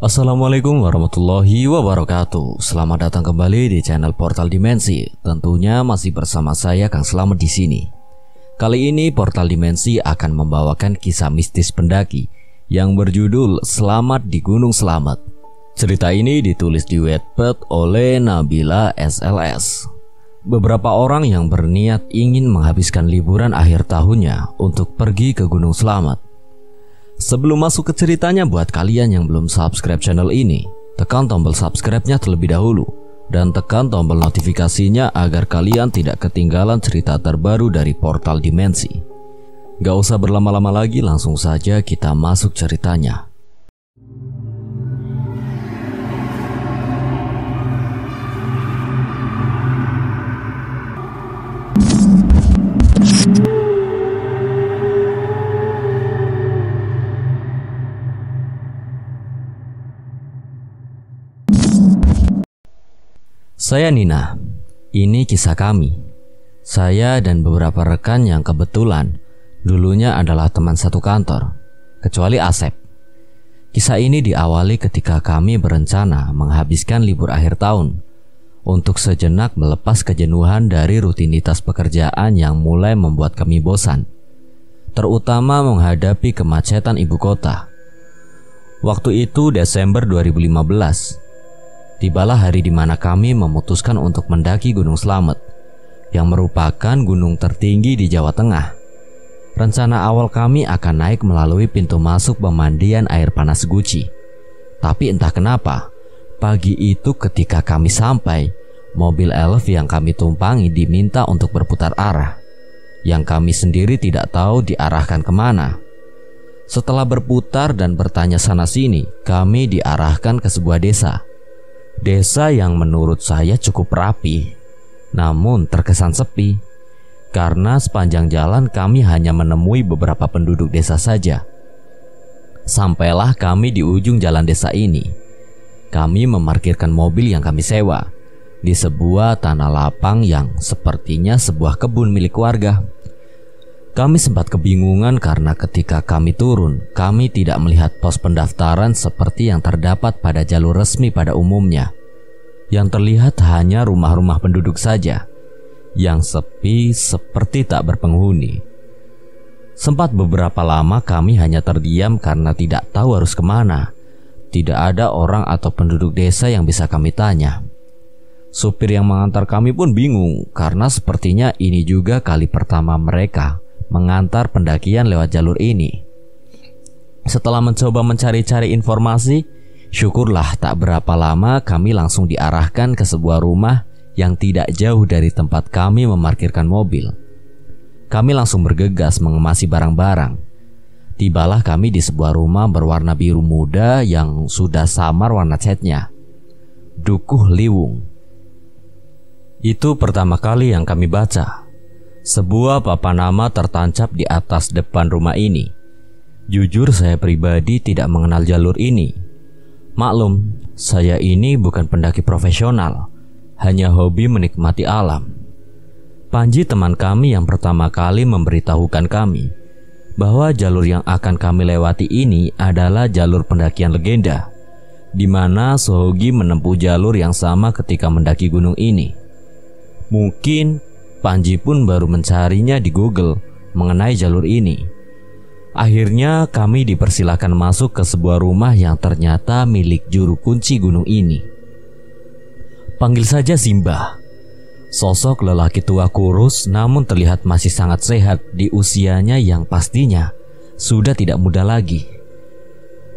Assalamualaikum warahmatullahi wabarakatuh. Selamat datang kembali di channel Portal Dimensi. Tentunya masih bersama saya Kang Selamat di sini. Kali ini Portal Dimensi akan membawakan kisah mistis pendaki Yang berjudul Selamat di Gunung Selamat. Cerita ini ditulis di Wattpad oleh Nabila SLS Beberapa orang yang berniat ingin menghabiskan liburan akhir tahunnya untuk pergi ke Gunung Selamat Sebelum masuk ke ceritanya buat kalian yang belum subscribe channel ini, tekan tombol subscribe-nya terlebih dahulu dan tekan tombol notifikasinya agar kalian tidak ketinggalan cerita terbaru dari Portal Dimensi. Gak usah berlama-lama lagi, langsung saja kita masuk ceritanya. Saya Nina. Ini kisah kami. Saya dan beberapa rekan yang kebetulan dulunya adalah teman satu kantor, kecuali Asep. Kisah ini diawali ketika kami berencana menghabiskan libur akhir tahun untuk sejenak melepas kejenuhan dari rutinitas pekerjaan yang mulai membuat kami bosan, terutama menghadapi kemacetan ibu kota. Waktu itu Desember 2015 tibalah hari di mana kami memutuskan untuk mendaki Gunung Slamet, yang merupakan gunung tertinggi di Jawa Tengah. Rencana awal kami akan naik melalui pintu masuk pemandian air panas Guci. Tapi entah kenapa, pagi itu ketika kami sampai, mobil elf yang kami tumpangi diminta untuk berputar arah. Yang kami sendiri tidak tahu diarahkan ke mana. Setelah berputar dan bertanya sana-sini, kami diarahkan ke sebuah desa Desa yang menurut saya cukup rapi, namun terkesan sepi karena sepanjang jalan kami hanya menemui beberapa penduduk desa saja. Sampailah kami di ujung jalan desa ini. Kami memarkirkan mobil yang kami sewa di sebuah tanah lapang yang sepertinya sebuah kebun milik warga. Kami sempat kebingungan karena ketika kami turun, kami tidak melihat pos pendaftaran seperti yang terdapat pada jalur resmi pada umumnya. Yang terlihat hanya rumah-rumah penduduk saja, yang sepi seperti tak berpenghuni. Sempat beberapa lama kami hanya terdiam karena tidak tahu harus ke mana. Tidak ada orang atau penduduk desa yang bisa kami tanya. Supir yang mengantar kami pun bingung karena sepertinya ini juga kali pertama mereka mengantar pendakian lewat jalur ini. Setelah mencoba mencari-cari informasi, syukurlah tak berapa lama kami langsung diarahkan ke sebuah rumah yang tidak jauh dari tempat kami memarkirkan mobil. Kami langsung bergegas mengemasi barang-barang. Tibalah kami di sebuah rumah berwarna biru muda yang sudah samar warna catnya. Dukuh Liwung. Itu pertama kali yang kami baca. Sebuah papan nama tertancap di atas depan rumah ini. Jujur saya pribadi tidak mengenal jalur ini. Maklum, saya ini bukan pendaki profesional, hanya hobi menikmati alam. Panji teman kami yang pertama kali memberitahukan kami bahwa jalur yang akan kami lewati ini adalah jalur pendakian legenda, di mana Sohogi menempuh jalur yang sama ketika mendaki gunung ini. Mungkin Panji pun baru mencarinya di Google mengenai jalur ini. Akhirnya kami dipersilakan masuk ke sebuah rumah yang ternyata milik juru kunci gunung ini. Panggil saja Simba. Sosok lelaki tua kurus namun terlihat masih sangat sehat di usianya yang pastinya sudah tidak muda lagi.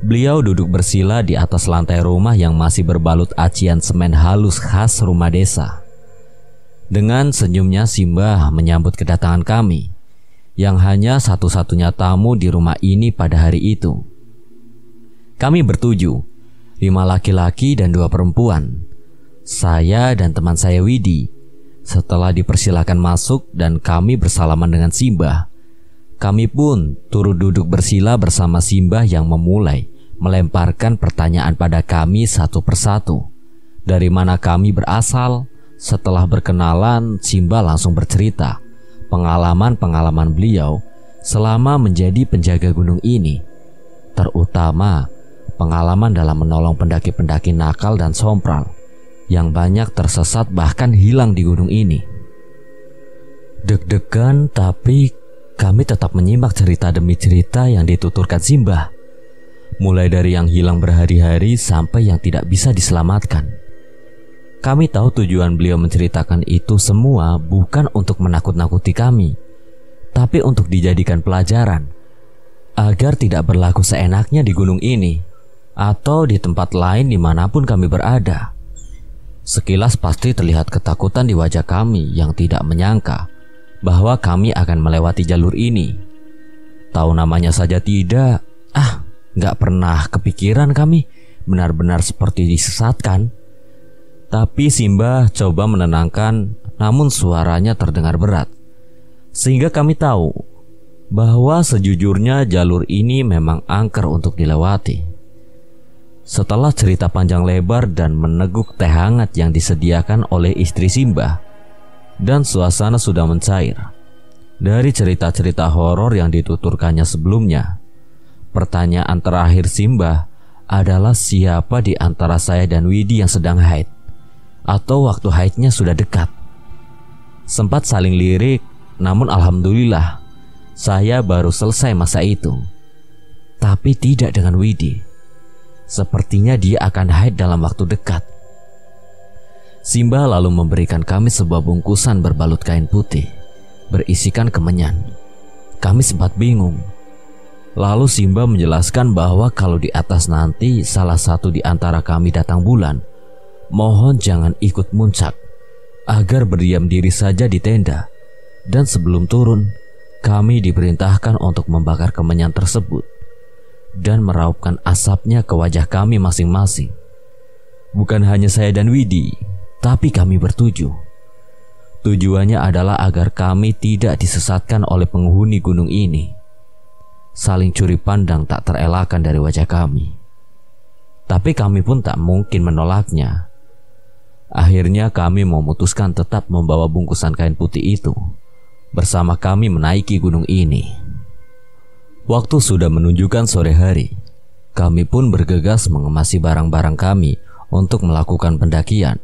Beliau duduk bersila di atas lantai rumah yang masih berbalut acian semen halus khas rumah desa. Dengan senyumnya Simba menyambut kedatangan kami yang hanya satu-satunya tamu di rumah ini pada hari itu. Kami bertuju, lima laki-laki dan dua perempuan. Saya dan teman saya Widi. Setelah dipersilakan masuk dan kami bersalaman dengan Simba, kami pun turut duduk bersila bersama Simba yang memulai melemparkan pertanyaan pada kami satu persatu. Dari mana kami berasal, setelah berkenalan, Simba langsung bercerita pengalaman-pengalaman beliau selama menjadi penjaga gunung ini, terutama pengalaman dalam menolong pendaki-pendaki nakal dan sompral yang banyak tersesat bahkan hilang di gunung ini. Deg-degan tapi kami tetap menyimak cerita demi cerita yang dituturkan Simbah. Mulai dari yang hilang berhari-hari sampai yang tidak bisa diselamatkan. Kami tahu tujuan beliau menceritakan itu semua bukan untuk menakut-nakuti kami, tapi untuk dijadikan pelajaran agar tidak berlaku seenaknya di gunung ini atau di tempat lain di mana pun kami berada. Sekilas pasti terlihat ketakutan di wajah kami yang tidak menyangka bahwa kami akan melewati jalur ini. Tahu namanya saja tidak, ah, nggak pernah kepikiran kami benar-benar seperti disesatkan. Tapi Simba coba menenangkan, namun suaranya terdengar berat. Sehingga kami tahu bahwa sejujurnya jalur ini memang angker untuk dilewati. Setelah cerita panjang lebar dan meneguk teh hangat yang disediakan oleh istri Simba, dan suasana sudah mencair. Dari cerita-cerita horor yang dituturkannya sebelumnya, pertanyaan terakhir Simba adalah siapa di antara saya dan Widi yang sedang haid atau waktu haidnya sudah dekat. Sempat saling lirik, namun alhamdulillah saya baru selesai masa itu. Tapi tidak dengan Widi. Sepertinya dia akan haid dalam waktu dekat. Simba lalu memberikan kami sebuah bungkusan berbalut kain putih, berisikan kemenyan. Kami sempat bingung. Lalu Simba menjelaskan bahwa kalau di atas nanti salah satu di antara kami datang bulan, Mohon jangan ikut muncak agar berdiam diri saja di tenda. Dan sebelum turun, kami diperintahkan untuk membakar kemenyan tersebut dan meraupkan asapnya ke wajah kami masing-masing. Bukan hanya saya dan Widi, tapi kami bertujuh. Tujuannya adalah agar kami tidak disesatkan oleh penghuni gunung ini. Saling curi pandang tak terelakkan dari wajah kami. Tapi kami pun tak mungkin menolaknya Akhirnya kami memutuskan tetap membawa bungkusan kain putih itu bersama kami menaiki gunung ini. Waktu sudah menunjukkan sore hari. Kami pun bergegas mengemasi barang-barang kami untuk melakukan pendakian.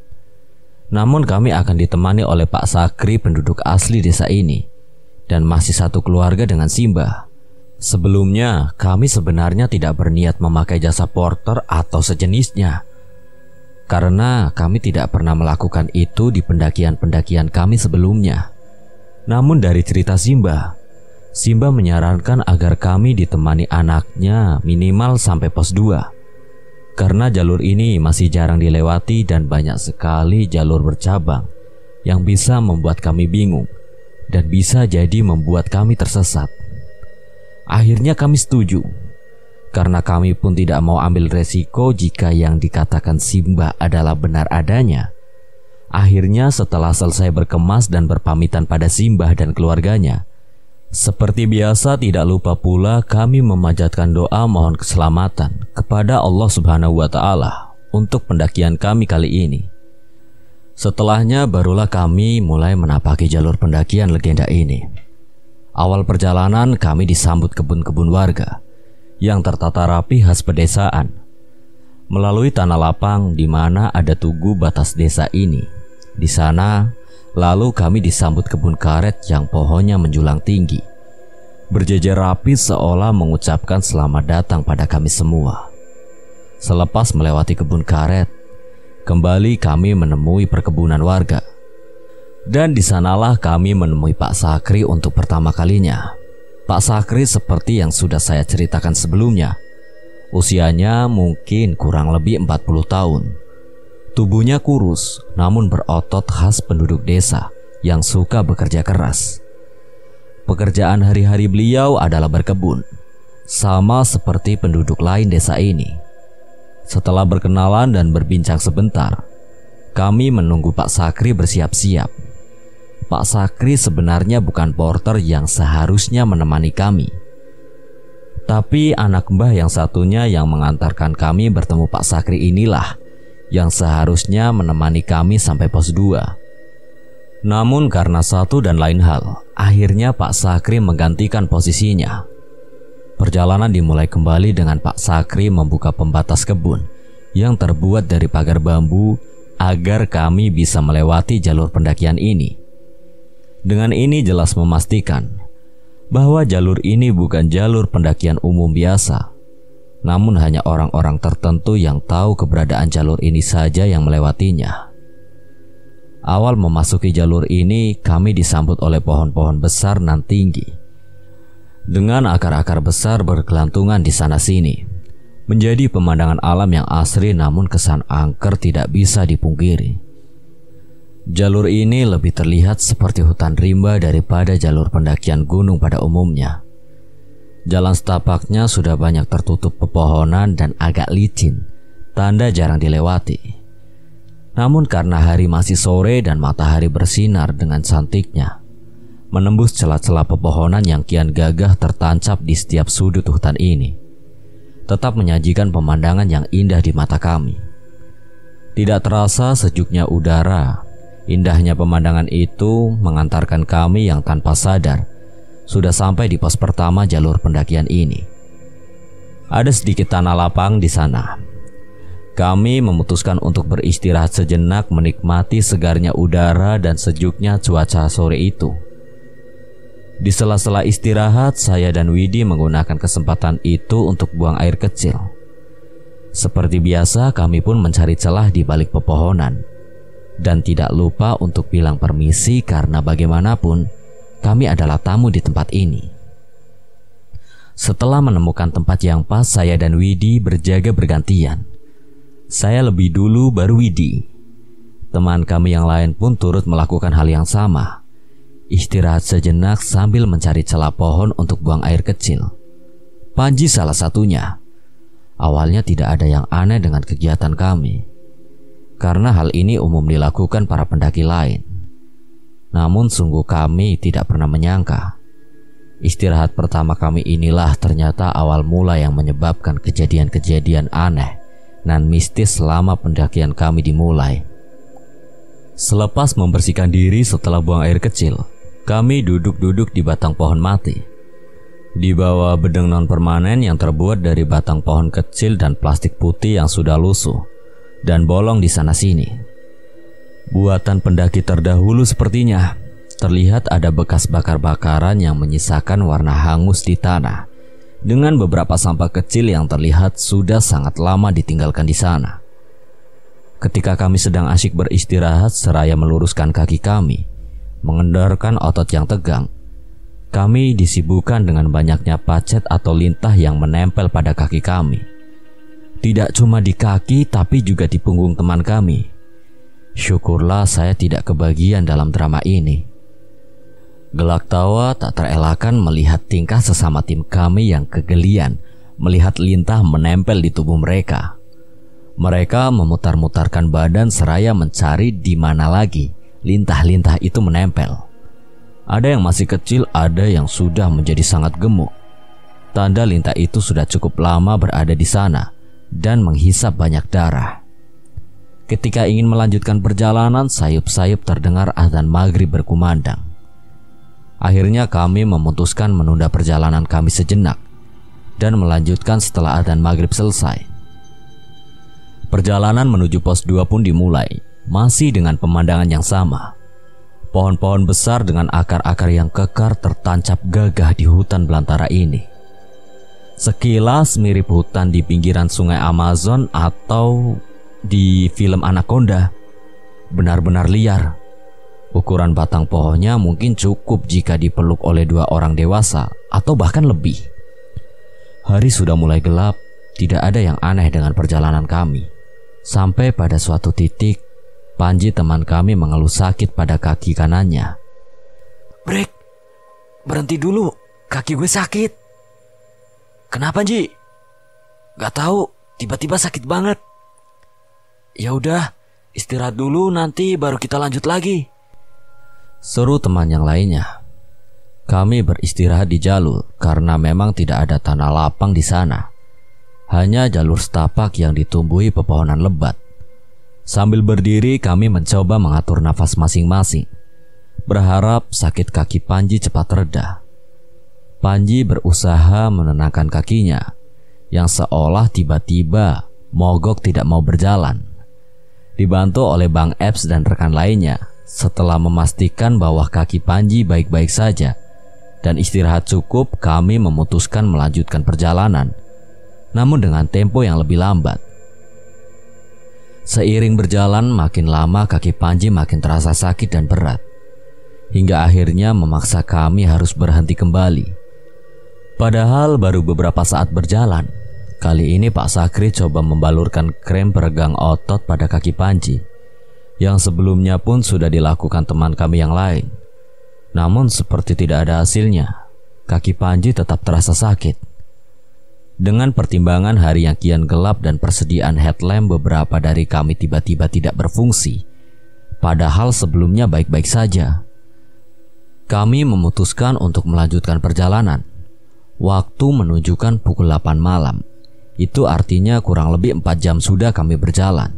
Namun kami akan ditemani oleh Pak Sakri penduduk asli desa ini dan masih satu keluarga dengan Simba. Sebelumnya, kami sebenarnya tidak berniat memakai jasa porter atau sejenisnya karena kami tidak pernah melakukan itu di pendakian-pendakian kami sebelumnya. Namun dari cerita Simba, Simba menyarankan agar kami ditemani anaknya minimal sampai pos 2. Karena jalur ini masih jarang dilewati dan banyak sekali jalur bercabang yang bisa membuat kami bingung dan bisa jadi membuat kami tersesat. Akhirnya kami setuju karena kami pun tidak mau ambil resiko jika yang dikatakan Simba adalah benar adanya. Akhirnya setelah selesai berkemas dan berpamitan pada Simba dan keluarganya, seperti biasa tidak lupa pula kami memanjatkan doa mohon keselamatan kepada Allah Subhanahu wa taala untuk pendakian kami kali ini. Setelahnya barulah kami mulai menapaki jalur pendakian legenda ini. Awal perjalanan kami disambut kebun-kebun warga yang tertata rapi khas pedesaan. Melalui tanah lapang di mana ada tugu batas desa ini. Di sana, lalu kami disambut kebun karet yang pohonnya menjulang tinggi. Berjejer rapi seolah mengucapkan selamat datang pada kami semua. Selepas melewati kebun karet, kembali kami menemui perkebunan warga. Dan di sanalah kami menemui Pak Sakri untuk pertama kalinya. Pak Sakri seperti yang sudah saya ceritakan sebelumnya. Usianya mungkin kurang lebih 40 tahun. Tubuhnya kurus namun berotot khas penduduk desa yang suka bekerja keras. Pekerjaan hari-hari beliau adalah berkebun, sama seperti penduduk lain desa ini. Setelah berkenalan dan berbincang sebentar, kami menunggu Pak Sakri bersiap-siap Pak Sakri sebenarnya bukan porter yang seharusnya menemani kami. Tapi anak mbah yang satunya yang mengantarkan kami bertemu Pak Sakri inilah yang seharusnya menemani kami sampai pos 2. Namun karena satu dan lain hal, akhirnya Pak Sakri menggantikan posisinya. Perjalanan dimulai kembali dengan Pak Sakri membuka pembatas kebun yang terbuat dari pagar bambu agar kami bisa melewati jalur pendakian ini. Dengan ini jelas memastikan bahwa jalur ini bukan jalur pendakian umum biasa, namun hanya orang-orang tertentu yang tahu keberadaan jalur ini saja yang melewatinya. Awal memasuki jalur ini, kami disambut oleh pohon-pohon besar nan tinggi dengan akar-akar besar berkelantungan di sana-sini. Menjadi pemandangan alam yang asri namun kesan angker tidak bisa dipungkiri. Jalur ini lebih terlihat seperti hutan rimba daripada jalur pendakian gunung pada umumnya. Jalan setapaknya sudah banyak tertutup pepohonan dan agak licin, tanda jarang dilewati. Namun karena hari masih sore dan matahari bersinar dengan cantiknya, menembus celah-celah pepohonan yang kian gagah tertancap di setiap sudut hutan ini, tetap menyajikan pemandangan yang indah di mata kami. Tidak terasa sejuknya udara, indahnya pemandangan itu mengantarkan kami yang tanpa sadar sudah sampai di pos pertama jalur pendakian ini. Ada sedikit tanah lapang di sana. Kami memutuskan untuk beristirahat sejenak menikmati segarnya udara dan sejuknya cuaca sore itu. Di sela-sela istirahat, saya dan Widi menggunakan kesempatan itu untuk buang air kecil. Seperti biasa, kami pun mencari celah di balik pepohonan. Dan tidak lupa untuk bilang permisi karena bagaimanapun, kami adalah tamu di tempat ini. Setelah menemukan tempat yang pas, saya dan Widi berjaga bergantian. Saya lebih dulu baru Widi. Teman kami yang lain pun turut melakukan hal yang sama istirahat sejenak sambil mencari celah pohon untuk buang air kecil. Panji salah satunya. Awalnya tidak ada yang aneh dengan kegiatan kami, karena hal ini umum dilakukan para pendaki lain. Namun sungguh kami tidak pernah menyangka Istirahat pertama kami inilah ternyata awal mula yang menyebabkan kejadian-kejadian aneh dan mistis selama pendakian kami dimulai. Selepas membersihkan diri setelah buang air kecil, kami duduk-duduk di batang pohon mati. Di bawah bedeng non permanen yang terbuat dari batang pohon kecil dan plastik putih yang sudah lusuh dan bolong di sana-sini. Buatan pendaki terdahulu sepertinya terlihat ada bekas bakar-bakaran yang menyisakan warna hangus di tanah dengan beberapa sampah kecil yang terlihat sudah sangat lama ditinggalkan di sana. Ketika kami sedang asyik beristirahat seraya meluruskan kaki kami, mengendarkan otot yang tegang. Kami disibukkan dengan banyaknya pacet atau lintah yang menempel pada kaki kami. Tidak cuma di kaki, tapi juga di punggung teman kami. Syukurlah saya tidak kebagian dalam drama ini. Gelak tawa tak terelakkan melihat tingkah sesama tim kami yang kegelian melihat lintah menempel di tubuh mereka. Mereka memutar-mutarkan badan seraya mencari di mana lagi lintah-lintah itu menempel. Ada yang masih kecil, ada yang sudah menjadi sangat gemuk. Tanda lintah itu sudah cukup lama berada di sana dan menghisap banyak darah. Ketika ingin melanjutkan perjalanan, sayup-sayup terdengar azan maghrib berkumandang. Akhirnya kami memutuskan menunda perjalanan kami sejenak dan melanjutkan setelah azan maghrib selesai. Perjalanan menuju pos 2 pun dimulai masih dengan pemandangan yang sama. Pohon-pohon besar dengan akar-akar yang kekar tertancap gagah di hutan belantara ini. Sekilas mirip hutan di pinggiran sungai Amazon atau di film Anaconda. Benar-benar liar. Ukuran batang pohonnya mungkin cukup jika dipeluk oleh dua orang dewasa atau bahkan lebih. Hari sudah mulai gelap, tidak ada yang aneh dengan perjalanan kami. Sampai pada suatu titik, Panji teman kami mengeluh sakit pada kaki kanannya. Break, berhenti dulu, kaki gue sakit. Kenapa Ji? Gak tahu, tiba-tiba sakit banget. Ya udah, istirahat dulu nanti baru kita lanjut lagi. Seru teman yang lainnya. Kami beristirahat di jalur karena memang tidak ada tanah lapang di sana. Hanya jalur setapak yang ditumbuhi pepohonan lebat. Sambil berdiri, kami mencoba mengatur nafas masing-masing, berharap sakit kaki Panji cepat reda. Panji berusaha menenangkan kakinya yang seolah tiba-tiba mogok tidak mau berjalan. Dibantu oleh Bang Epps dan rekan lainnya, setelah memastikan bahwa kaki Panji baik-baik saja dan istirahat cukup, kami memutuskan melanjutkan perjalanan, namun dengan tempo yang lebih lambat. Seiring berjalan, makin lama kaki Panji makin terasa sakit dan berat, hingga akhirnya memaksa kami harus berhenti kembali. Padahal baru beberapa saat berjalan, Kali ini Pak Sakri coba membalurkan krem peregang otot pada kaki Panji yang sebelumnya pun sudah dilakukan teman kami yang lain. Namun seperti tidak ada hasilnya, kaki Panji tetap terasa sakit. Dengan pertimbangan hari yang kian gelap dan persediaan headlamp beberapa dari kami tiba-tiba tidak berfungsi, padahal sebelumnya baik-baik saja. Kami memutuskan untuk melanjutkan perjalanan. Waktu menunjukkan pukul 8 malam. Itu artinya kurang lebih 4 jam sudah kami berjalan.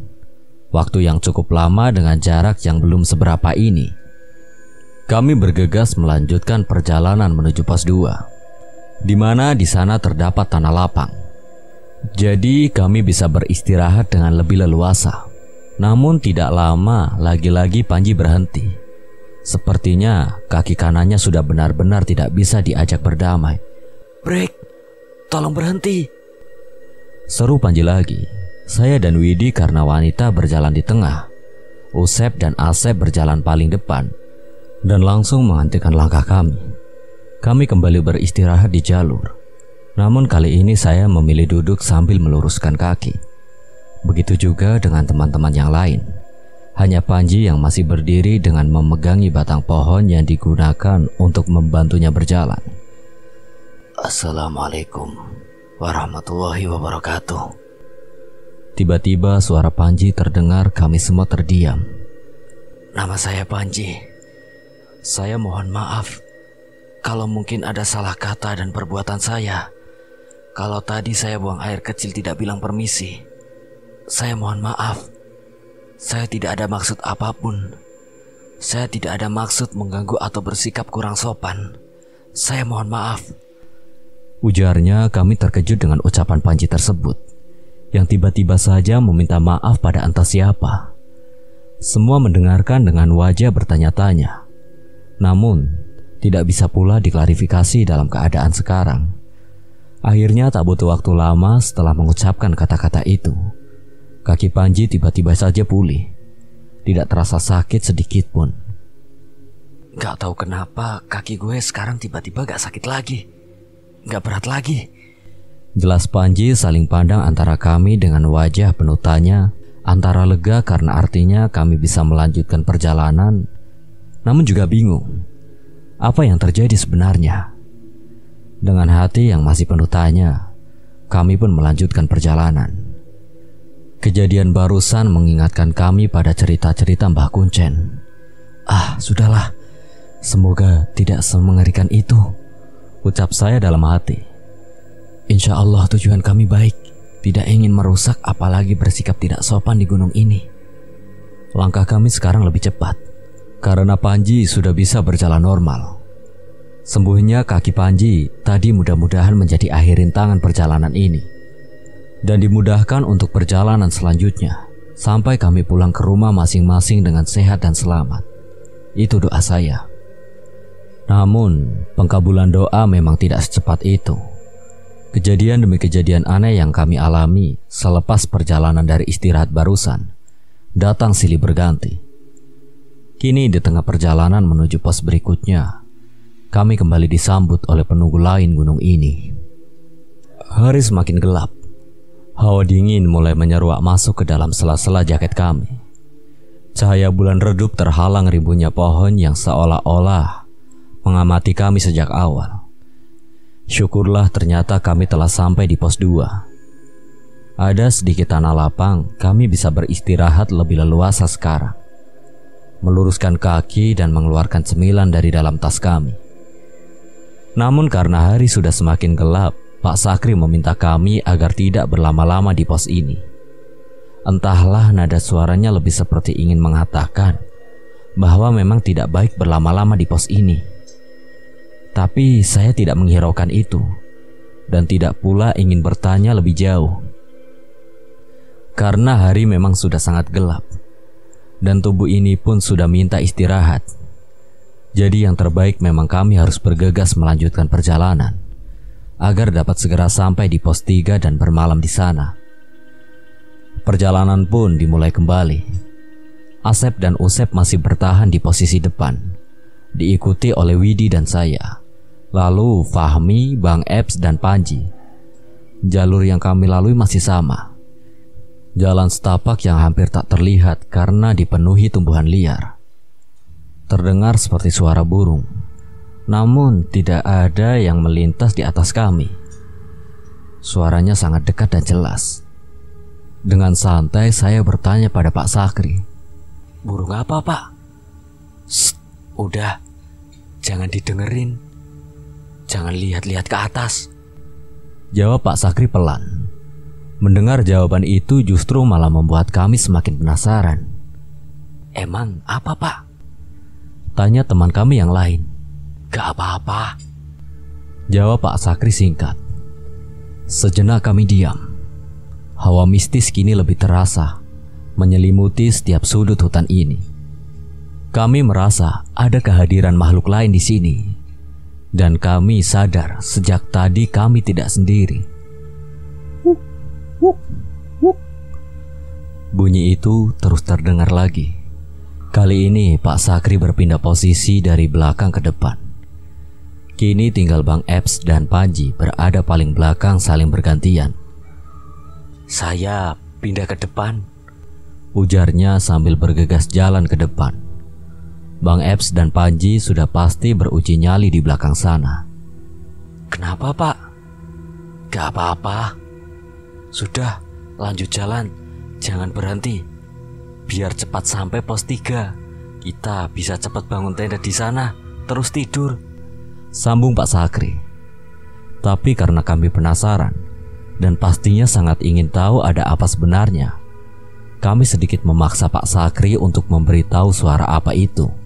Waktu yang cukup lama dengan jarak yang belum seberapa ini. Kami bergegas melanjutkan perjalanan menuju pos 2. Di mana di sana terdapat tanah lapang. Jadi kami bisa beristirahat dengan lebih leluasa. Namun tidak lama lagi-lagi Panji berhenti. Sepertinya kaki kanannya sudah benar-benar tidak bisa diajak berdamai. Break, tolong berhenti. Seru Panji lagi. Saya dan Widi karena wanita berjalan di tengah. Usep dan Asep berjalan paling depan dan langsung menghentikan langkah kami. Kami kembali beristirahat di jalur. Namun kali ini saya memilih duduk sambil meluruskan kaki. Begitu juga dengan teman-teman yang lain. Hanya Panji yang masih berdiri dengan memegangi batang pohon yang digunakan untuk membantunya berjalan. Assalamualaikum warahmatullahi wabarakatuh. Tiba-tiba suara Panji terdengar kami semua terdiam. Nama saya Panji. Saya mohon maaf kalau mungkin ada salah kata dan perbuatan saya. Kalau tadi saya buang air kecil tidak bilang permisi. Saya mohon maaf. Saya tidak ada maksud apa pun. Saya tidak ada maksud mengganggu atau bersikap kurang sopan. Saya mohon maaf. Ujarnya kami terkejut dengan ucapan Panji tersebut yang tiba-tiba saja meminta maaf pada entah siapa. Semua mendengarkan dengan wajah bertanya-tanya. Namun, tidak bisa pula diklarifikasi dalam keadaan sekarang. Akhirnya tak butuh waktu lama setelah mengucapkan kata-kata itu. Kaki Panji tiba-tiba saja pulih. Tidak terasa sakit sedikit pun. Gak tahu kenapa kaki gue sekarang tiba-tiba gak sakit lagi. Gak berat lagi. Jelas Panji saling pandang antara kami dengan wajah penuh tanya, antara lega karena artinya kami bisa melanjutkan perjalanan, namun juga bingung. Apa yang terjadi sebenarnya? Dengan hati yang masih penuh tanya, kami pun melanjutkan perjalanan. Kejadian barusan mengingatkan kami pada cerita-cerita Mbah Kuncen. Ah, sudahlah. Semoga tidak semengerikan itu. Ucap saya dalam hati. Insya Allah tujuan kami baik, tidak ingin merusak apalagi bersikap tidak sopan di gunung ini. Langkah kami sekarang lebih cepat, karena Panji sudah bisa berjalan normal. Sembuhnya kaki Panji tadi mudah-mudahan menjadi akhir rintangan perjalanan ini. Dan dimudahkan untuk perjalanan selanjutnya, sampai kami pulang ke rumah masing-masing dengan sehat dan selamat. Itu doa saya. Namun, pengkabulan doa memang tidak secepat itu. Kejadian demi kejadian aneh yang kami alami selepas perjalanan dari istirahat barusan datang silih berganti. Kini di tengah perjalanan menuju pos berikutnya, kami kembali disambut oleh penunggu lain gunung ini. Hari semakin gelap. Hawa dingin mulai menyeruak masuk ke dalam sela-sela jaket kami. Cahaya bulan redup terhalang ribunya pohon yang seolah-olah mengamati kami sejak awal. Syukurlah ternyata kami telah sampai di pos 2. Ada sedikit tanah lapang, kami bisa beristirahat lebih leluasa sekarang. Meluruskan kaki dan mengeluarkan cemilan dari dalam tas kami. Namun karena hari sudah semakin gelap, Pak Sakri meminta kami agar tidak berlama-lama di pos ini. Entahlah nada suaranya lebih seperti ingin mengatakan bahwa memang tidak baik berlama-lama di pos ini. Tapi saya tidak menghiraukan itu dan tidak pula ingin bertanya lebih jauh. Karena hari memang sudah sangat gelap dan tubuh ini pun sudah minta istirahat. Jadi yang terbaik memang kami harus bergegas melanjutkan perjalanan agar dapat segera sampai di pos 3 dan bermalam di sana. Perjalanan pun dimulai kembali. Asep dan Usep masih bertahan di posisi depan, diikuti oleh Widi dan saya. Lalu Fahmi, Bang Eps, dan Panji. Jalur yang kami lalui masih sama. Jalan setapak yang hampir tak terlihat karena dipenuhi tumbuhan liar. Terdengar seperti suara burung namun tidak ada yang melintas di atas kami. Suaranya sangat dekat dan jelas. Dengan santai saya bertanya pada Pak Sakri. Burung apa pak? Shh, udah, jangan didengerin. Jangan lihat-lihat ke atas. Jawab Pak Sakri pelan. Mendengar jawaban itu justru malah membuat kami semakin penasaran. Emang apa pak? Tanya teman kami yang lain. Gak apa-apa. Jawab Pak Sakri singkat. Sejenak kami diam. Hawa mistis kini lebih terasa, menyelimuti setiap sudut hutan ini. Kami merasa ada kehadiran makhluk lain di sini, dan kami sadar sejak tadi kami tidak sendiri. Bunyi itu terus terdengar lagi. Kali ini Pak Sakri berpindah posisi dari belakang ke depan. Kini tinggal Bang Eps dan Panji berada paling belakang saling bergantian. Saya pindah ke depan. Ujarnya sambil bergegas jalan ke depan. Bang Eps dan Panji sudah pasti beruji nyali di belakang sana. Kenapa pak? Gak apa-apa. Sudah, lanjut jalan. Jangan berhenti. Biar cepat sampai pos 3. Kita bisa cepat bangun tenda di sana, terus tidur. Sambung Pak Sakri. Tapi karena kami penasaran dan pastinya sangat ingin tahu ada apa sebenarnya, kami sedikit memaksa Pak Sakri untuk memberitahu suara apa itu.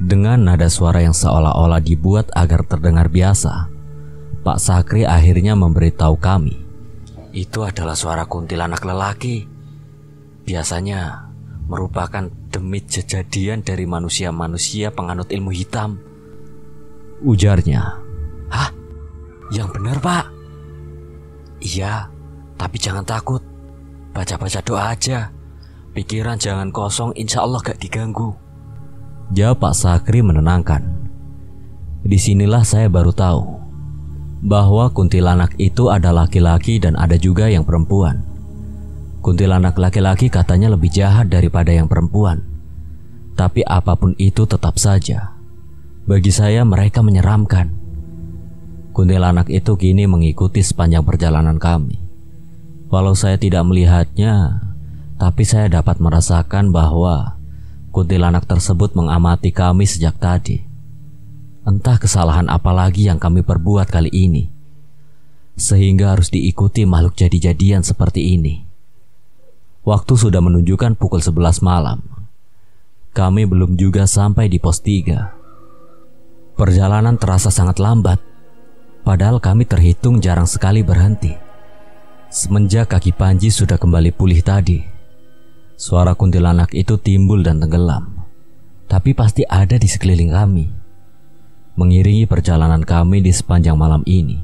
Dengan nada suara yang seolah-olah dibuat agar terdengar biasa, Pak Sakri akhirnya memberitahu kami. Itu adalah suara kuntilanak lelaki. Biasanya merupakan demit kejadian dari manusia-manusia penganut ilmu hitam Ujarnya. Hah? Yang benar pak? Iya, tapi jangan takut. Baca-baca doa aja. Pikiran jangan kosong, insya Allah gak diganggu. Jawab Pak Sakri menenangkan. Di sinilah saya baru tahu bahwa kuntilanak itu ada laki-laki dan ada juga yang perempuan. Kuntilanak laki-laki katanya lebih jahat daripada yang perempuan. Tapi apa pun itu tetap saja bagi saya mereka menyeramkan. Kuntilanak itu kini mengikuti sepanjang perjalanan kami. Walau saya tidak melihatnya, tapi saya dapat merasakan bahwa kuntilanak tersebut mengamati kami sejak tadi. Entah kesalahan apa lagi yang kami perbuat kali ini, sehingga harus diikuti makhluk jadi-jadian seperti ini. Waktu sudah menunjukkan pukul 11 malam. Kami belum juga sampai di pos 3. Perjalanan terasa sangat lambat, padahal kami terhitung jarang sekali berhenti. Semenjak kaki Panji sudah kembali pulih tadi, suara kuntilanak itu timbul dan tenggelam, tapi pasti ada di sekeliling kami, mengiringi perjalanan kami di sepanjang malam ini.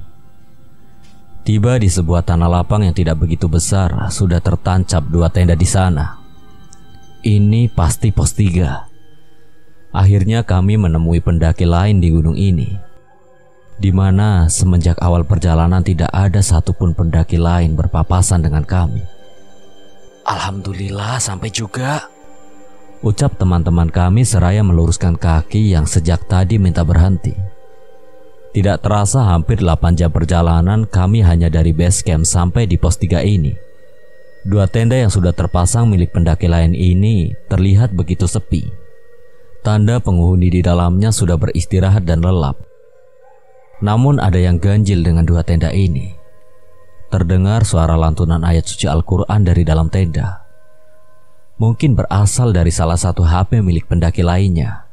Tiba di sebuah tanah lapang yang tidak begitu besar, sudah tertancap dua tenda di sana. Ini pasti pos tiga. Akhirnya kami menemui pendaki lain di gunung ini, di mana semenjak awal perjalanan tidak ada satupun pendaki lain berpapasan dengan kami. Alhamdulillah sampai juga. Ucap teman-teman kami seraya meluruskan kaki yang sejak tadi minta berhenti. Tidak terasa hampir 8 jam perjalanan kami hanya dari base camp sampai di pos 3 ini. Dua tenda yang sudah terpasang milik pendaki lain ini terlihat begitu sepi. Tanda penghuni di dalamnya sudah beristirahat dan lelap. Namun ada yang ganjil dengan dua tenda ini. Terdengar suara lantunan ayat suci Al-Quran dari dalam tenda. Mungkin berasal dari salah satu HP milik pendaki lainnya.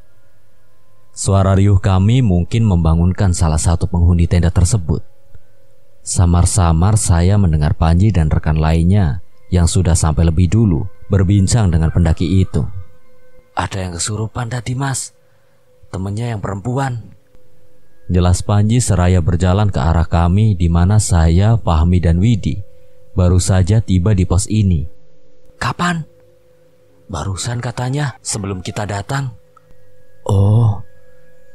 Suara riuh kami mungkin membangunkan salah satu penghuni tenda tersebut. Samar-samar saya mendengar Panji dan rekan lainnya yang sudah sampai lebih dulu berbincang dengan pendaki itu. Ada yang kesurupan tadi mas, temennya yang perempuan. Jelas Panji seraya berjalan ke arah kami di mana saya, Fahmi dan Widi baru saja tiba di pos ini. Kapan? Barusan katanya sebelum kita datang. Oh,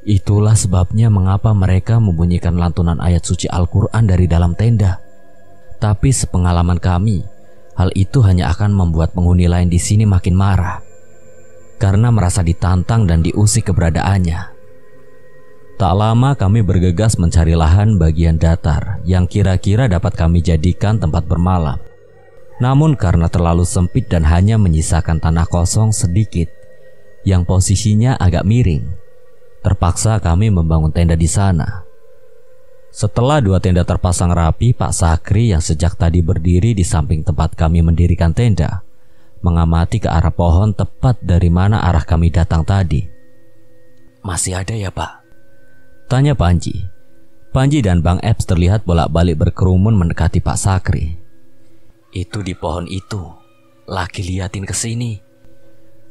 itulah sebabnya mengapa mereka membunyikan lantunan ayat suci Al-Quran dari dalam tenda. Tapi sepengalaman kami, hal itu hanya akan membuat penghuni lain di sini makin marah karena merasa ditantang dan diusik keberadaannya. Tak lama kami bergegas mencari lahan bagian datar yang kira-kira dapat kami jadikan tempat bermalam. Namun karena terlalu sempit dan hanya menyisakan tanah kosong sedikit yang posisinya agak miring, terpaksa kami membangun tenda di sana. Setelah dua tenda terpasang rapi, Pak Sakri yang sejak tadi berdiri di samping tempat kami mendirikan tenda, mengamati ke arah pohon tepat dari mana arah kami datang tadi. Masih ada ya pak? Tanya Panji. Panji dan Bang Eps terlihat bolak-balik berkerumun mendekati Pak Sakri. Itu di pohon itu. Lagi liatin ke sini.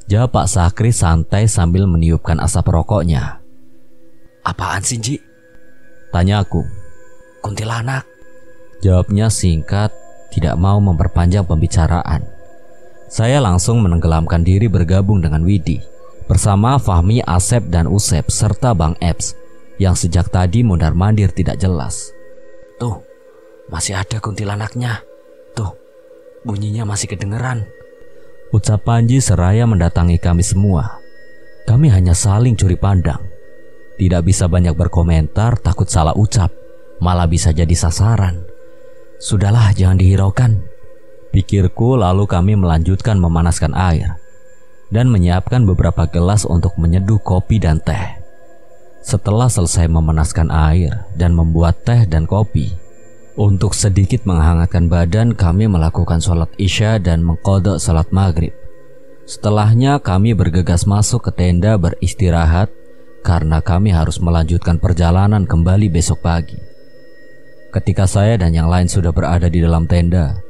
Jawab Pak Sakri santai sambil meniupkan asap rokoknya. Apaan sih, Ji? Tanya aku. Kuntilanak. Jawabnya singkat, tidak mau memperpanjang pembicaraan. Saya langsung menenggelamkan diri bergabung dengan Widi bersama Fahmi, Asep, dan Usep serta Bang Eps yang sejak tadi mondar-mandir tidak jelas. Tuh, masih ada kuntilanaknya. Tuh, bunyinya masih kedengeran. Ucap Panji seraya mendatangi kami semua. Kami hanya saling curi pandang. Tidak bisa banyak berkomentar, takut salah ucap, malah bisa jadi sasaran. Sudahlah, jangan dihiraukan. Pikirku lalu kami melanjutkan memanaskan air dan menyiapkan beberapa gelas untuk menyeduh kopi dan teh. Setelah selesai memanaskan air dan membuat teh dan kopi, untuk sedikit menghangatkan badan kami melakukan sholat isya dan mengkodok sholat maghrib. Setelahnya kami bergegas masuk ke tenda beristirahat karena kami harus melanjutkan perjalanan kembali besok pagi. Ketika saya dan yang lain sudah berada di dalam tenda,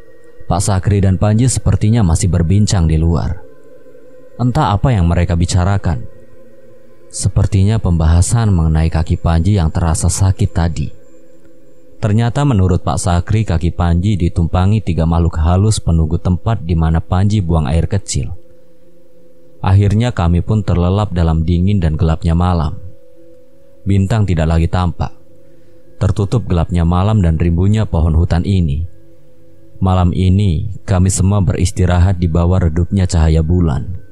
Pak Sakri dan Panji sepertinya masih berbincang di luar. Entah apa yang mereka bicarakan. Sepertinya pembahasan mengenai kaki Panji yang terasa sakit tadi. Ternyata menurut Pak Sakri kaki Panji ditumpangi tiga makhluk halus penunggu tempat di mana Panji buang air kecil. Akhirnya kami pun terlelap dalam dingin dan gelapnya malam. Bintang tidak lagi tampak. Tertutup gelapnya malam dan rimbunya pohon hutan ini Malam ini kami semua beristirahat di bawah redupnya cahaya bulan.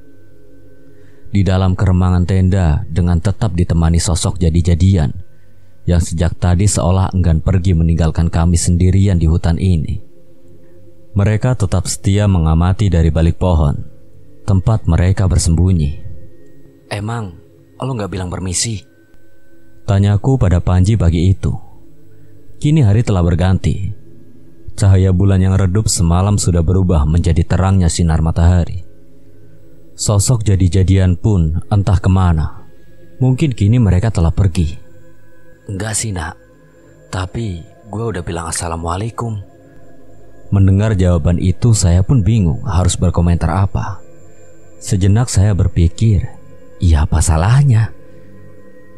Di dalam keremangan tenda dengan tetap ditemani sosok jadi-jadian yang sejak tadi seolah enggan pergi meninggalkan kami sendirian di hutan ini. Mereka tetap setia mengamati dari balik pohon, tempat mereka bersembunyi. Emang, lo nggak bilang permisi? Tanyaku pada Panji pagi itu. Kini hari telah berganti Cahaya bulan yang redup semalam sudah berubah menjadi terangnya sinar matahari. Sosok jadi-jadian pun entah ke mana. Mungkin kini mereka telah pergi. Enggak sih nak, tapi gue udah bilang assalamualaikum. Mendengar jawaban itu saya pun bingung harus berkomentar apa. Sejenak saya berpikir, iya apa salahnya?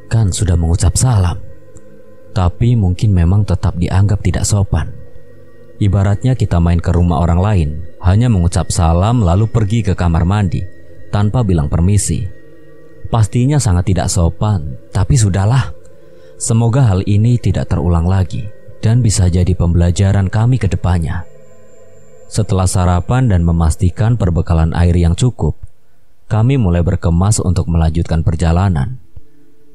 Kan sudah mengucap salam. Tapi mungkin memang tetap dianggap tidak sopan. Ibaratnya kita main ke rumah orang lain, hanya mengucap salam lalu pergi ke kamar mandi tanpa bilang permisi. Pastinya sangat tidak sopan, tapi sudahlah. Semoga hal ini tidak terulang lagi dan bisa jadi pembelajaran kami ke depannya. Setelah sarapan dan memastikan perbekalan air yang cukup, kami mulai berkemas untuk melanjutkan perjalanan.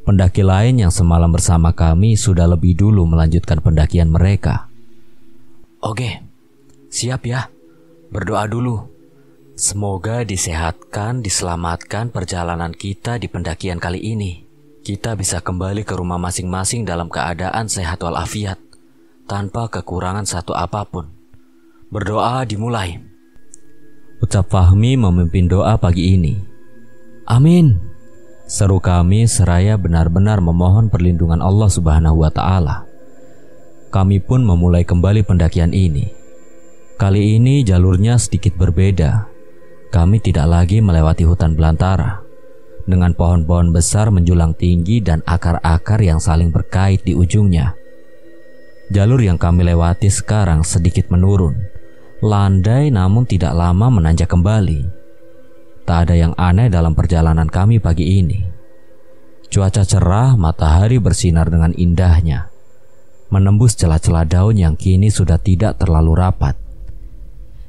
Pendaki lain yang semalam bersama kami sudah lebih dulu melanjutkan pendakian mereka. Oke, siap ya. Berdoa dulu. Semoga disehatkan, diselamatkan perjalanan kita di pendakian kali ini. Kita bisa kembali ke rumah masing-masing dalam keadaan sehat walafiat, tanpa kekurangan satu apa pun. Berdoa dimulai. Ucap Fahmi memimpin doa pagi ini. Amin. Seru kami seraya benar-benar memohon perlindungan Allah Subhanahu wa taala. Kami pun memulai kembali pendakian ini. Kali ini jalurnya sedikit berbeda. Kami tidak lagi melewati hutan belantara dengan pohon-pohon besar menjulang tinggi dan akar-akar yang saling berkait di ujungnya. Jalur yang kami lewati sekarang sedikit menurun, landai namun tidak lama menanjak kembali. Tak ada yang aneh dalam perjalanan kami pagi ini. Cuaca cerah, matahari bersinar dengan indahnya, menembus celah-celah daun yang kini sudah tidak terlalu rapat.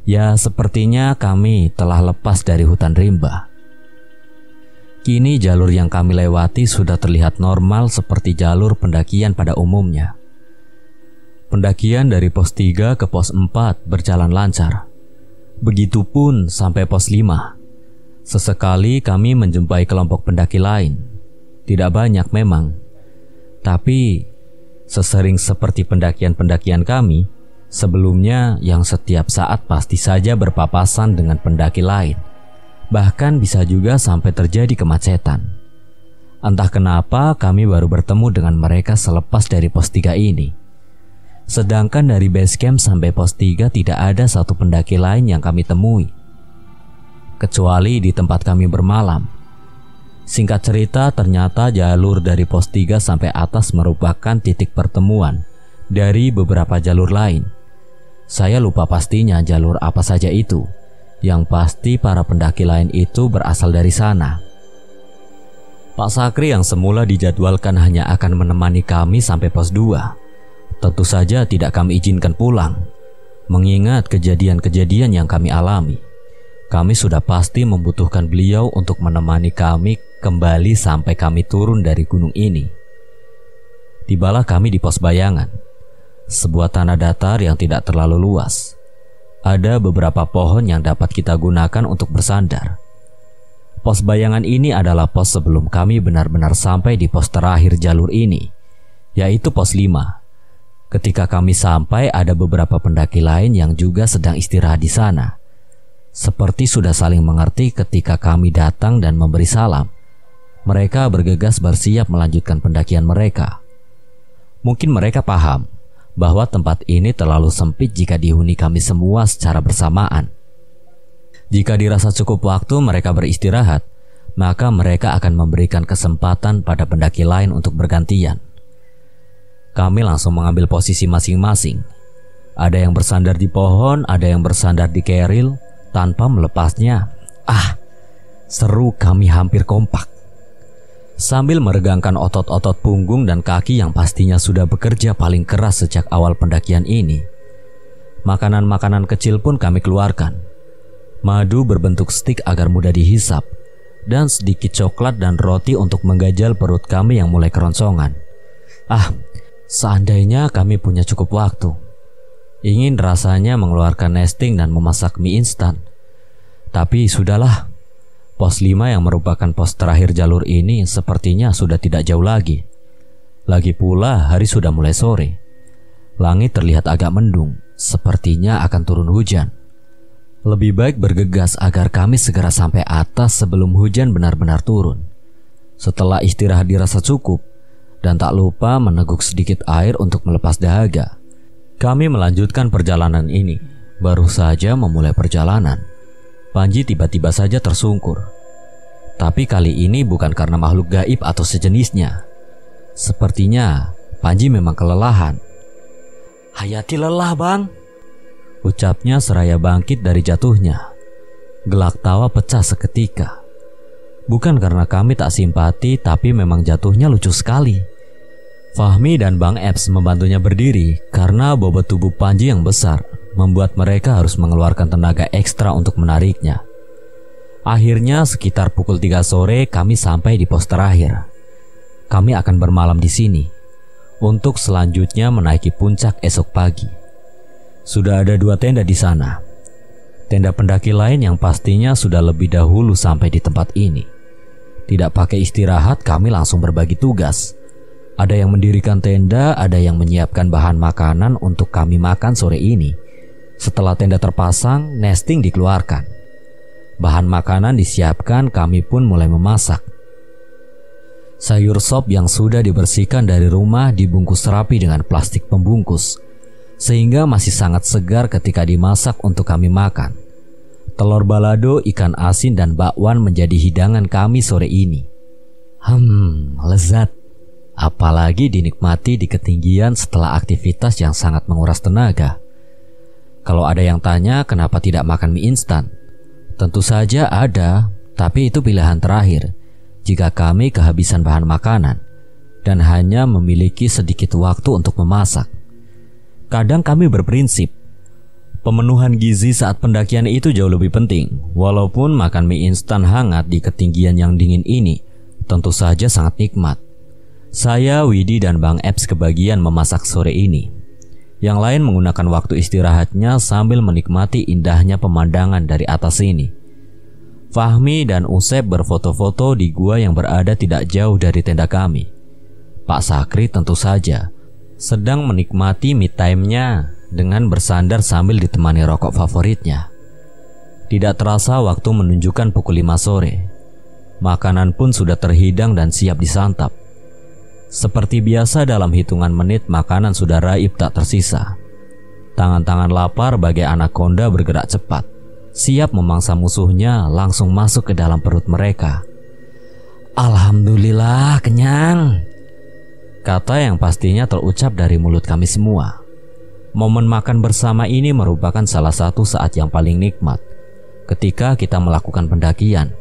Ya, sepertinya kami telah lepas dari hutan rimba. Kini jalur yang kami lewati sudah terlihat normal seperti jalur pendakian pada umumnya. Pendakian dari pos 3 ke pos 4 berjalan lancar. Begitupun sampai pos 5. Sesekali kami menjumpai kelompok pendaki lain. Tidak banyak memang. Tapi sesering seperti pendakian-pendakian kami, Sebelumnya, yang setiap saat pasti saja berpapasan dengan pendaki lain, bahkan bisa juga sampai terjadi kemacetan. Entah kenapa kami baru bertemu dengan mereka selepas dari pos 3 ini. Sedangkan dari base camp sampai pos 3 tidak ada satu pendaki lain yang kami temui. Kecuali di tempat kami bermalam. Singkat cerita ternyata jalur dari pos 3 sampai atas merupakan titik pertemuan dari beberapa jalur lain saya lupa pastinya jalur apa saja itu. Yang pasti para pendaki lain itu berasal dari sana. Pak Sakri yang semula dijadwalkan hanya akan menemani kami sampai pos 2. Tentu saja tidak kami izinkan pulang. Mengingat kejadian-kejadian yang kami alami. Kami sudah pasti membutuhkan beliau untuk menemani kami kembali sampai kami turun dari gunung ini. Tibalah kami di pos bayangan sebuah tanah datar yang tidak terlalu luas. Ada beberapa pohon yang dapat kita gunakan untuk bersandar. Pos bayangan ini adalah pos sebelum kami benar-benar sampai di pos terakhir jalur ini, yaitu pos 5. Ketika kami sampai ada beberapa pendaki lain yang juga sedang istirahat di sana. Seperti sudah saling mengerti ketika kami datang dan memberi salam. Mereka bergegas bersiap melanjutkan pendakian mereka. Mungkin mereka paham bahwa tempat ini terlalu sempit jika dihuni kami semua secara bersamaan. Jika dirasa cukup waktu mereka beristirahat, maka mereka akan memberikan kesempatan pada pendaki lain untuk bergantian. Kami langsung mengambil posisi masing-masing. Ada yang bersandar di pohon, ada yang bersandar di keril tanpa melepasnya. Ah, seru kami hampir kompak sambil meregangkan otot-otot punggung dan kaki yang pastinya sudah bekerja paling keras sejak awal pendakian ini. Makanan-makanan kecil pun kami keluarkan. Madu berbentuk stik agar mudah dihisap, dan sedikit coklat dan roti untuk menggajal perut kami yang mulai keroncongan. Ah, seandainya kami punya cukup waktu. Ingin rasanya mengeluarkan nesting dan memasak mie instan. Tapi sudahlah, Pos 5 yang merupakan pos terakhir jalur ini sepertinya sudah tidak jauh lagi. Lagi pula hari sudah mulai sore. Langit terlihat agak mendung, sepertinya akan turun hujan. Lebih baik bergegas agar kami segera sampai atas sebelum hujan benar-benar turun. Setelah istirahat dirasa cukup, dan tak lupa meneguk sedikit air untuk melepas dahaga. Kami melanjutkan perjalanan ini, baru saja memulai perjalanan. Panji tiba-tiba saja tersungkur. Tapi kali ini bukan karena makhluk gaib atau sejenisnya. Sepertinya Panji memang kelelahan. Hayati lelah bang. Ucapnya seraya bangkit dari jatuhnya. Gelak tawa pecah seketika. Bukan karena kami tak simpati, tapi memang jatuhnya lucu sekali. Fahmi dan Bang Eps membantunya berdiri karena bobot tubuh Panji yang besar membuat mereka harus mengeluarkan tenaga ekstra untuk menariknya. Akhirnya sekitar pukul 3 sore kami sampai di pos terakhir. Kami akan bermalam di sini untuk selanjutnya menaiki puncak esok pagi. Sudah ada dua tenda di sana. Tenda pendaki lain yang pastinya sudah lebih dahulu sampai di tempat ini. Tidak pakai istirahat, kami langsung berbagi tugas. Ada yang mendirikan tenda, ada yang menyiapkan bahan makanan untuk kami makan sore ini. Setelah tenda terpasang, nesting dikeluarkan. Bahan makanan disiapkan, kami pun mulai memasak. Sayur sop yang sudah dibersihkan dari rumah dibungkus rapi dengan plastik pembungkus, sehingga masih sangat segar ketika dimasak untuk kami makan. Telur balado, ikan asin, dan bakwan menjadi hidangan kami sore ini. Hmm, lezat. Apalagi dinikmati di ketinggian setelah aktivitas yang sangat menguras tenaga. Kalau ada yang tanya kenapa tidak makan mie instan, tentu saja ada, tapi itu pilihan terakhir jika kami kehabisan bahan makanan dan hanya memiliki sedikit waktu untuk memasak. Kadang kami berprinsip, pemenuhan gizi saat pendakian itu jauh lebih penting. Walaupun makan mie instan hangat di ketinggian yang dingin ini tentu saja sangat nikmat. Saya, Widi, dan Bang Eps kebagian memasak sore ini. Yang lain menggunakan waktu istirahatnya sambil menikmati indahnya pemandangan dari atas ini. Fahmi dan Usep berfoto-foto di gua yang berada tidak jauh dari tenda kami. Pak Sakri tentu saja sedang menikmati me time-nya dengan bersandar sambil ditemani rokok favoritnya. Tidak terasa waktu menunjukkan pukul 5 sore. Makanan pun sudah terhidang dan siap disantap. Seperti biasa dalam hitungan menit makanan sudah raib tak tersisa. Tangan-tangan lapar bagai anak konda bergerak cepat siap memangsa musuhnya langsung masuk ke dalam perut mereka. Alhamdulillah kenyang. Kata yang pastinya terucap dari mulut kami semua. Momen makan bersama ini merupakan salah satu saat yang paling nikmat ketika kita melakukan pendakian.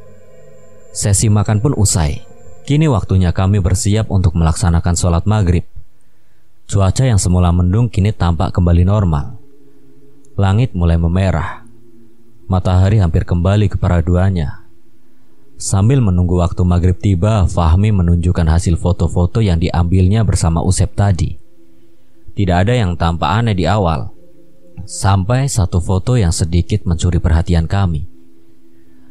Sesi makan pun usai. Kini waktunya kami bersiap untuk melaksanakan sholat maghrib. Cuaca yang semula mendung kini tampak kembali normal. Langit mulai memerah matahari hampir kembali ke duanya. Sambil menunggu waktu maghrib tiba, Fahmi menunjukkan hasil foto-foto yang diambilnya bersama Usep tadi. Tidak ada yang tampak aneh di awal, sampai satu foto yang sedikit mencuri perhatian kami.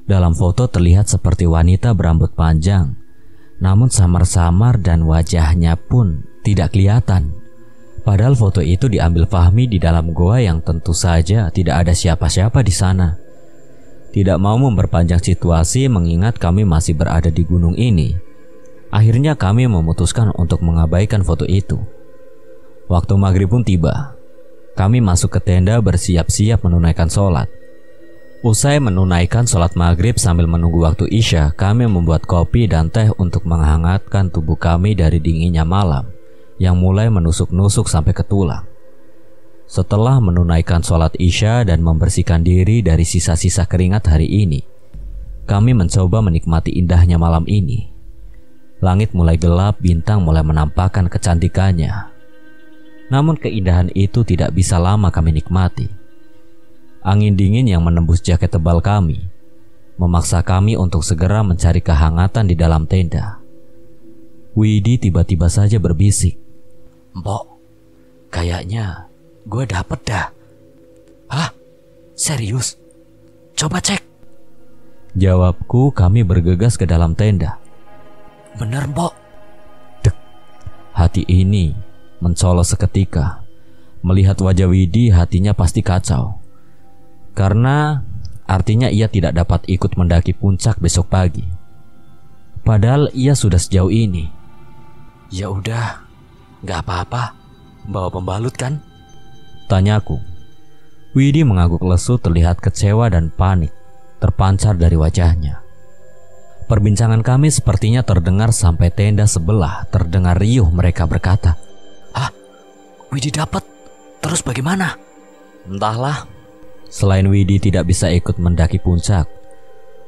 Dalam foto terlihat seperti wanita berambut panjang, namun samar-samar dan wajahnya pun tidak kelihatan. Padahal foto itu diambil Fahmi di dalam goa yang tentu saja tidak ada siapa-siapa di sana. Tidak mau memperpanjang situasi mengingat kami masih berada di gunung ini. Akhirnya kami memutuskan untuk mengabaikan foto itu. Waktu maghrib pun tiba. Kami masuk ke tenda bersiap-siap menunaikan sholat. Usai menunaikan sholat maghrib sambil menunggu waktu isya, kami membuat kopi dan teh untuk menghangatkan tubuh kami dari dinginnya malam yang mulai menusuk-nusuk sampai ke tulang. Setelah menunaikan sholat isya dan membersihkan diri dari sisa-sisa keringat hari ini, kami mencoba menikmati indahnya malam ini. Langit mulai gelap, bintang mulai menampakkan kecantikannya. Namun keindahan itu tidak bisa lama kami nikmati. Angin dingin yang menembus jaket tebal kami memaksa kami untuk segera mencari kehangatan di dalam tenda. Widi tiba-tiba saja berbisik. Mbok, kayaknya Gue dapet dah. Hah? Serius? Coba cek. Jawabku kami bergegas ke dalam tenda. Bener mbok. Dek. Hati ini mencolok seketika. Melihat wajah Widi hatinya pasti kacau. Karena artinya ia tidak dapat ikut mendaki puncak besok pagi. Padahal ia sudah sejauh ini. Ya udah, nggak apa-apa. Bawa pembalut kan? Tanyaku. Widi mengangguk lesu terlihat kecewa dan panik terpancar dari wajahnya. Perbincangan kami sepertinya terdengar sampai tenda sebelah terdengar riuh mereka berkata, Hah? Widi dapat? Terus bagaimana? Entahlah. Selain Widi tidak bisa ikut mendaki puncak,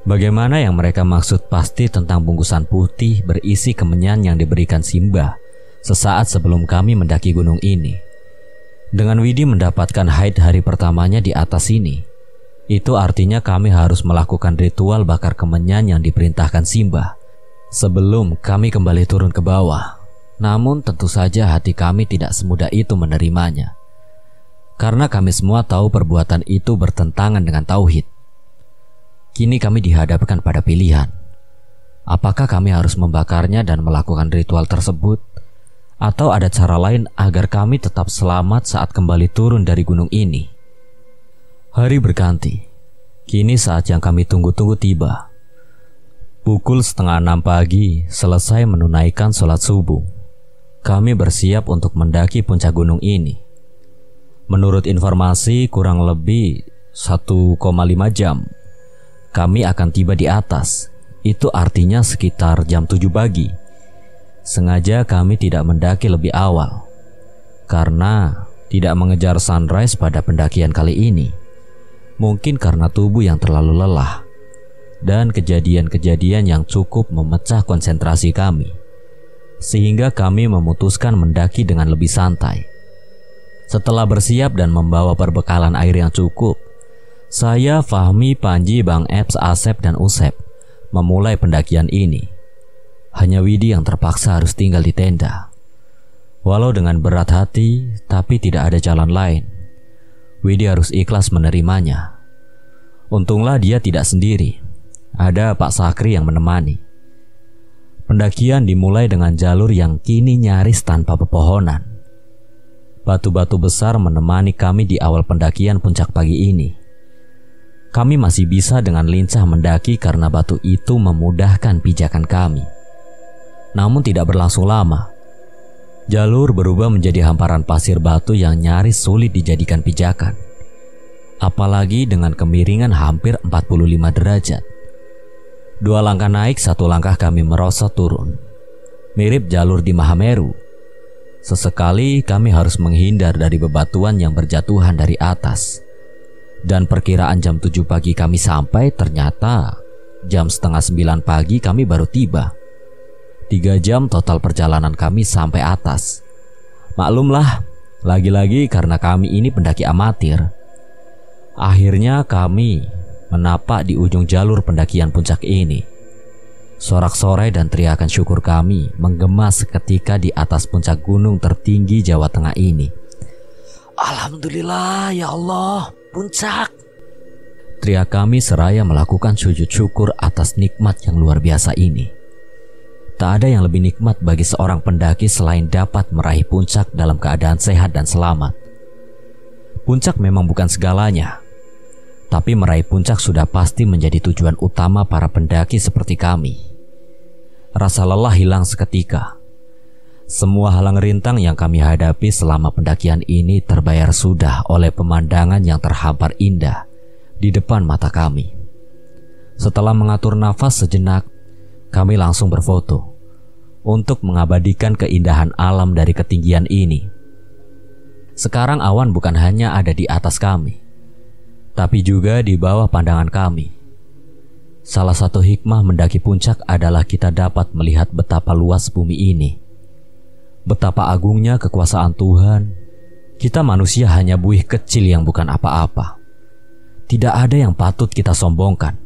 bagaimana yang mereka maksud pasti tentang bungkusan putih berisi kemenyan yang diberikan Simba sesaat sebelum kami mendaki gunung ini. Dengan Widi mendapatkan haid hari pertamanya di atas sini, itu artinya kami harus melakukan ritual bakar kemenyan yang diperintahkan Simba sebelum kami kembali turun ke bawah. Namun tentu saja hati kami tidak semudah itu menerimanya. Karena kami semua tahu perbuatan itu bertentangan dengan tauhid. Kini kami dihadapkan pada pilihan. Apakah kami harus membakarnya dan melakukan ritual tersebut atau ada cara lain agar kami tetap selamat saat kembali turun dari gunung ini. Hari berganti. Kini saat yang kami tunggu-tunggu tiba. Pukul setengah enam pagi, selesai menunaikan sholat subuh. Kami bersiap untuk mendaki puncak gunung ini. Menurut informasi, kurang lebih 1,5 jam. Kami akan tiba di atas. Itu artinya sekitar jam 7 pagi. Sengaja kami tidak mendaki lebih awal. Karena tidak mengejar sunrise pada pendakian kali ini. Mungkin karena tubuh yang terlalu lelah dan kejadian-kejadian yang cukup memecah konsentrasi kami, sehingga kami memutuskan mendaki dengan lebih santai. Setelah bersiap dan membawa perbekalan air yang cukup, saya, Fahmi, Panji, Bang Eps, Asep, dan Usep memulai pendakian ini. Hanya Widi yang terpaksa harus tinggal di tenda. Walau dengan berat hati, tapi tidak ada jalan lain. Widi harus ikhlas menerimanya. Untunglah dia tidak sendiri ada Pak Sakri yang menemani. Pendakian dimulai dengan jalur yang kini nyaris tanpa pepohonan. Batu-batu besar menemani kami di awal pendakian puncak pagi ini. Kami masih bisa dengan lincah mendaki karena batu itu memudahkan pijakan kami. Namun tidak berlangsung lama. Jalur berubah menjadi hamparan pasir batu yang nyaris sulit dijadikan pijakan. Apalagi dengan kemiringan hampir 45 derajat. Dua langkah naik, satu langkah kami merosot turun. Mirip jalur di Mahameru. Sesekali kami harus menghindar dari bebatuan yang berjatuhan dari atas. Dan perkiraan jam 7 pagi kami sampai ternyata jam setengah 9 pagi kami baru tiba. Tiga jam total perjalanan kami sampai atas. Maklumlah, lagi-lagi karena kami ini pendaki amatir. Akhirnya kami menapak di ujung jalur pendakian puncak ini. Sorak-sorai dan teriakan syukur kami menggema seketika di atas puncak gunung tertinggi Jawa Tengah ini. Alhamdulillah ya Allah, puncak. Teriak kami seraya melakukan sujud syukur atas nikmat yang luar biasa ini. Tak ada yang lebih nikmat bagi seorang pendaki selain dapat meraih puncak dalam keadaan sehat dan selamat. Puncak memang bukan segalanya, tapi meraih puncak sudah pasti menjadi tujuan utama para pendaki seperti kami. Rasa lelah hilang seketika. Semua halang rintang yang kami hadapi selama pendakian ini terbayar sudah oleh pemandangan yang terhampar indah di depan mata kami. Setelah mengatur nafas sejenak, kami langsung berfoto untuk mengabadikan keindahan alam dari ketinggian ini. Sekarang awan bukan hanya ada di atas kami, tapi juga di bawah pandangan kami. Salah satu hikmah mendaki puncak adalah kita dapat melihat betapa luas bumi ini. Betapa agungnya kekuasaan Tuhan. Kita manusia hanya buih kecil yang bukan apa-apa. Tidak ada yang patut kita sombongkan.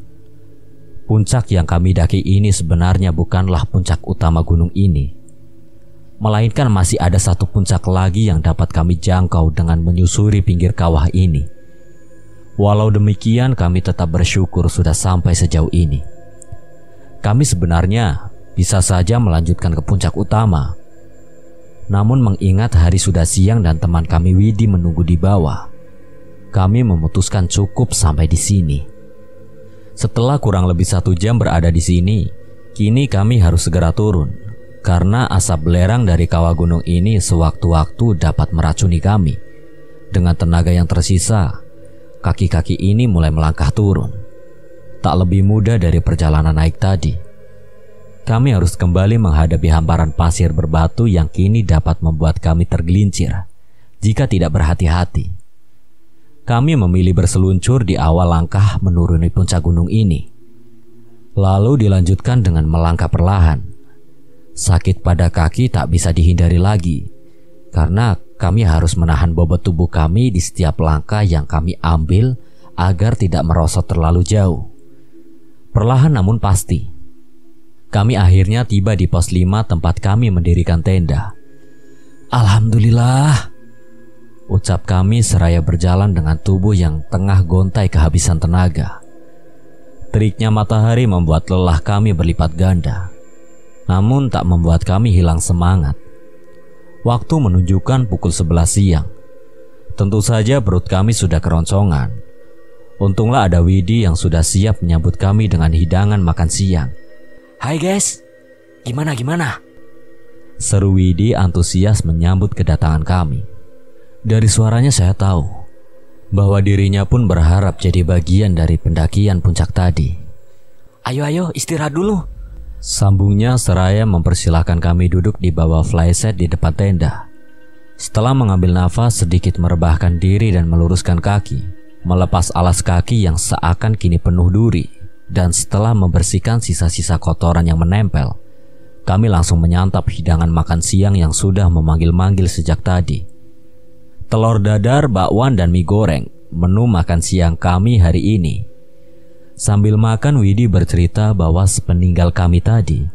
Puncak yang kami daki ini sebenarnya bukanlah puncak utama gunung ini, melainkan masih ada satu puncak lagi yang dapat kami jangkau dengan menyusuri pinggir kawah ini. Walau demikian, kami tetap bersyukur sudah sampai sejauh ini. Kami sebenarnya bisa saja melanjutkan ke puncak utama. Namun mengingat hari sudah siang dan teman kami Widi menunggu di bawah, kami memutuskan cukup sampai di sini. Setelah kurang lebih satu jam berada di sini, kini kami harus segera turun karena asap belerang dari kawah gunung ini sewaktu-waktu dapat meracuni kami. Dengan tenaga yang tersisa, kaki-kaki ini mulai melangkah turun. Tak lebih mudah dari perjalanan naik tadi. Kami harus kembali menghadapi hamparan pasir berbatu yang kini dapat membuat kami tergelincir jika tidak berhati-hati. Kami memilih berseluncur di awal langkah menuruni puncak gunung ini. Lalu dilanjutkan dengan melangkah perlahan. Sakit pada kaki tak bisa dihindari lagi karena kami harus menahan bobot tubuh kami di setiap langkah yang kami ambil agar tidak merosot terlalu jauh. Perlahan namun pasti. Kami akhirnya tiba di pos 5 tempat kami mendirikan tenda. Alhamdulillah. Ucap kami seraya berjalan dengan tubuh yang tengah gontai kehabisan tenaga. Teriknya matahari membuat lelah kami berlipat ganda. Namun tak membuat kami hilang semangat. Waktu menunjukkan pukul 11 siang. Tentu saja perut kami sudah keroncongan. Untunglah ada Widi yang sudah siap menyambut kami dengan hidangan makan siang Hai guys, gimana gimana? Seru Widi antusias menyambut kedatangan kami. Dari suaranya saya tahu bahwa dirinya pun berharap jadi bagian dari pendakian puncak tadi. Ayo ayo istirahat dulu. Sambungnya seraya mempersilahkan kami duduk di bawah flyset di depan tenda. Setelah mengambil nafas sedikit merebahkan diri dan meluruskan kaki, melepas alas kaki yang seakan kini penuh duri, dan setelah membersihkan sisa-sisa kotoran yang menempel, kami langsung menyantap hidangan makan siang yang sudah memanggil-manggil sejak tadi. Telur dadar, bakwan, dan mie goreng, menu makan siang kami hari ini. Sambil makan, Widi bercerita bahwa sepeninggal kami tadi,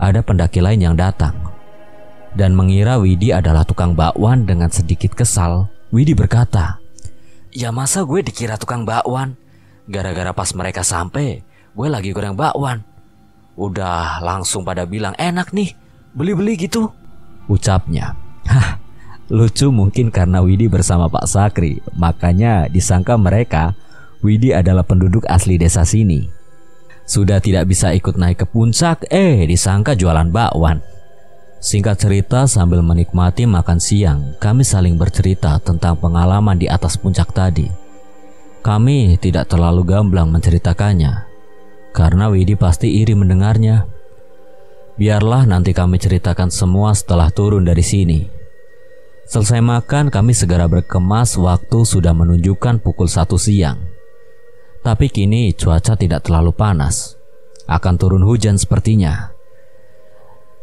ada pendaki lain yang datang. Dan mengira Widi adalah tukang bakwan dengan sedikit kesal, Widi berkata, Ya masa gue dikira tukang bakwan? Gara-gara pas mereka sampai, gue lagi goreng bakwan. Udah langsung pada bilang enak nih, beli-beli gitu. Ucapnya, hah, lucu mungkin karena Widi bersama Pak Sakri, makanya disangka mereka Widi adalah penduduk asli desa sini. Sudah tidak bisa ikut naik ke puncak, eh disangka jualan bakwan. Singkat cerita sambil menikmati makan siang, kami saling bercerita tentang pengalaman di atas puncak tadi. Kami tidak terlalu gamblang menceritakannya, karena Widi pasti iri mendengarnya. Biarlah nanti kami ceritakan semua setelah turun dari sini. Selesai makan, kami segera berkemas waktu sudah menunjukkan pukul satu siang. Tapi kini cuaca tidak terlalu panas. Akan turun hujan sepertinya.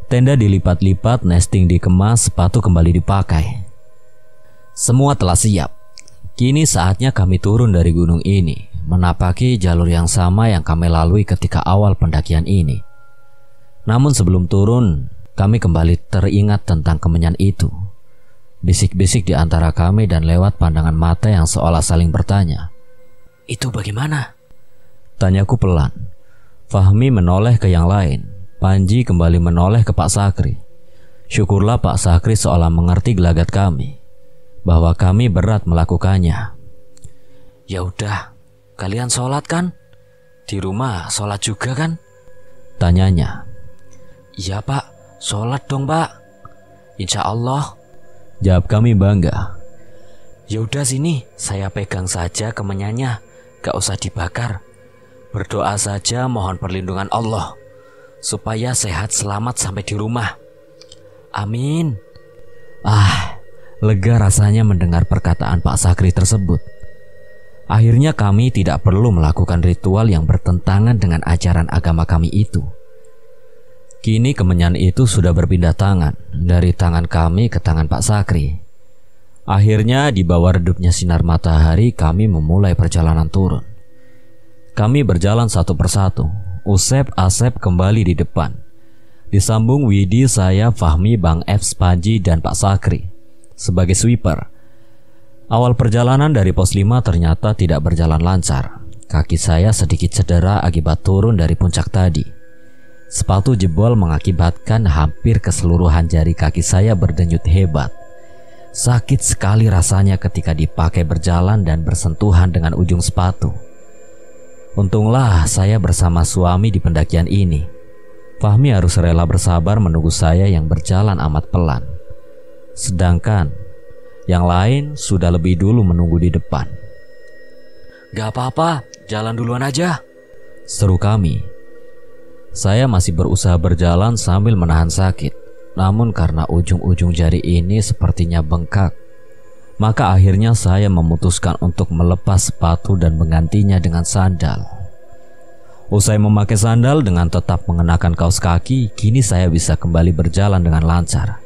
Tenda dilipat-lipat, nesting dikemas, sepatu kembali dipakai. Semua telah siap. Kini saatnya kami turun dari gunung ini menapaki jalur yang sama yang kami lalui ketika awal pendakian ini. Namun sebelum turun, kami kembali teringat tentang kemenyan itu. Bisik-bisik di antara kami dan lewat pandangan mata yang seolah saling bertanya. Itu bagaimana? Tanyaku pelan. Fahmi menoleh ke yang lain. Panji kembali menoleh ke Pak Sakri. Syukurlah Pak Sakri seolah mengerti gelagat kami bahwa kami berat melakukannya. Ya udah, Kalian sholat kan? Di rumah sholat juga kan? Tanyanya. Iya pak, sholat dong pak. Insya Allah. Jawab kami bangga. Ya udah sini, saya pegang saja kemenyannya. Gak usah dibakar. Berdoa saja mohon perlindungan Allah. Supaya sehat selamat sampai di rumah. Amin. Ah, lega rasanya mendengar perkataan Pak Sakri tersebut. Akhirnya kami tidak perlu melakukan ritual yang bertentangan dengan ajaran agama kami itu. Kini kemenyan itu sudah berpindah tangan dari tangan kami ke tangan Pak Sakri. Akhirnya di bawah redupnya sinar matahari kami memulai perjalanan turun. Kami berjalan satu persatu. Usep Asep kembali di depan. Disambung Widi, saya, Fahmi, Bang F, Spanji, dan Pak Sakri sebagai sweeper Awal perjalanan dari pos 5 ternyata tidak berjalan lancar. Kaki saya sedikit cedera akibat turun dari puncak tadi. Sepatu jebol mengakibatkan hampir keseluruhan jari kaki saya berdenyut hebat. Sakit sekali rasanya ketika dipakai berjalan dan bersentuhan dengan ujung sepatu. Untunglah saya bersama suami di pendakian ini. Fahmi harus rela bersabar menunggu saya yang berjalan amat pelan. Sedangkan yang lain sudah lebih dulu menunggu di depan. Gak apa-apa, jalan duluan aja. Seru kami. Saya masih berusaha berjalan sambil menahan sakit. Namun karena ujung-ujung jari ini sepertinya bengkak, maka akhirnya saya memutuskan untuk melepas sepatu dan menggantinya dengan sandal. Usai memakai sandal dengan tetap mengenakan kaos kaki, kini saya bisa kembali berjalan dengan lancar.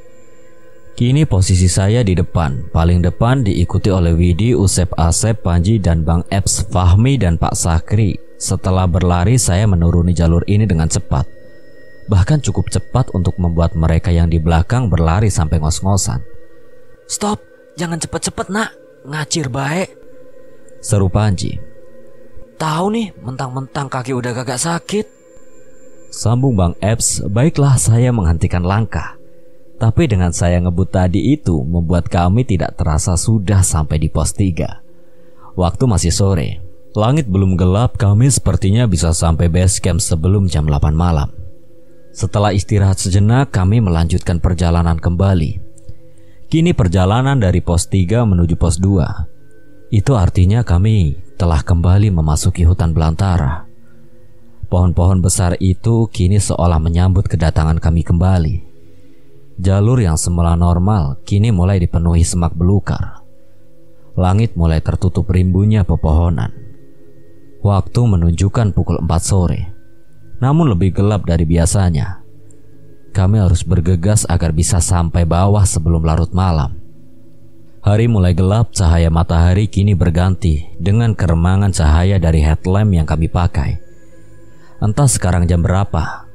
Kini posisi saya di depan, paling depan diikuti oleh Widi, Usep Asep, Panji, dan Bang Eps, Fahmi, dan Pak Sakri. Setelah berlari, saya menuruni jalur ini dengan cepat. Bahkan cukup cepat untuk membuat mereka yang di belakang berlari sampai ngos-ngosan. Stop, jangan cepet-cepet nak, ngacir baik. Seru Panji. Tahu nih, mentang-mentang kaki udah gagak sakit. Sambung Bang Eps, baiklah saya menghentikan langkah. Tapi dengan saya ngebut tadi itu membuat kami tidak terasa sudah sampai di pos 3. Waktu masih sore. Langit belum gelap, kami sepertinya bisa sampai base camp sebelum jam 8 malam. Setelah istirahat sejenak, kami melanjutkan perjalanan kembali. Kini perjalanan dari pos 3 menuju pos 2. Itu artinya kami telah kembali memasuki hutan belantara. Pohon-pohon besar itu kini seolah menyambut kedatangan kami kembali. Jalur yang semula normal kini mulai dipenuhi semak belukar. Langit mulai tertutup rimbunya pepohonan. Waktu menunjukkan pukul 4 sore namun lebih gelap dari biasanya. Kami harus bergegas agar bisa sampai bawah sebelum larut malam. Hari mulai gelap, cahaya matahari kini berganti dengan keremangan cahaya dari headlamp yang kami pakai. Entah sekarang jam berapa.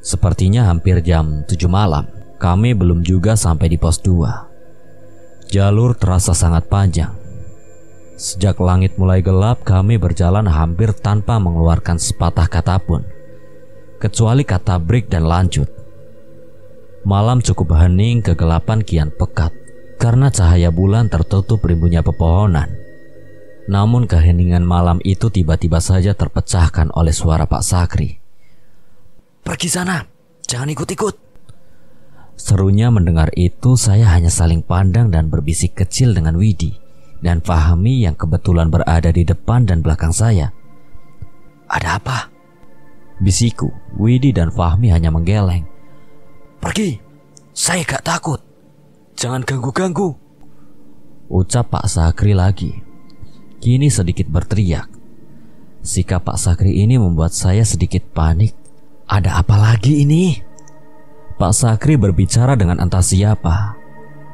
Sepertinya hampir jam 7 malam. Kami belum juga sampai di pos 2. Jalur terasa sangat panjang. Sejak langit mulai gelap, kami berjalan hampir tanpa mengeluarkan sepatah kata pun kecuali kata break dan lanjut. Malam cukup hening, kegelapan kian pekat karena cahaya bulan tertutup ribunya pepohonan. Namun keheningan malam itu tiba-tiba saja terpecahkan oleh suara Pak Sakri. Pergi sana, jangan ikut-ikut. Serunya mendengar itu saya hanya saling pandang dan berbisik kecil dengan Widi dan Fahmi yang kebetulan berada di depan dan belakang saya. Ada apa? Bisiku, Widi dan Fahmi hanya menggeleng. Pergi, saya gak takut. Jangan ganggu-ganggu. Ucap Pak Sakri lagi. Kini sedikit berteriak. Sikap Pak Sakri ini membuat saya sedikit panik. Ada apa lagi ini? Pak Sakri berbicara dengan entah siapa.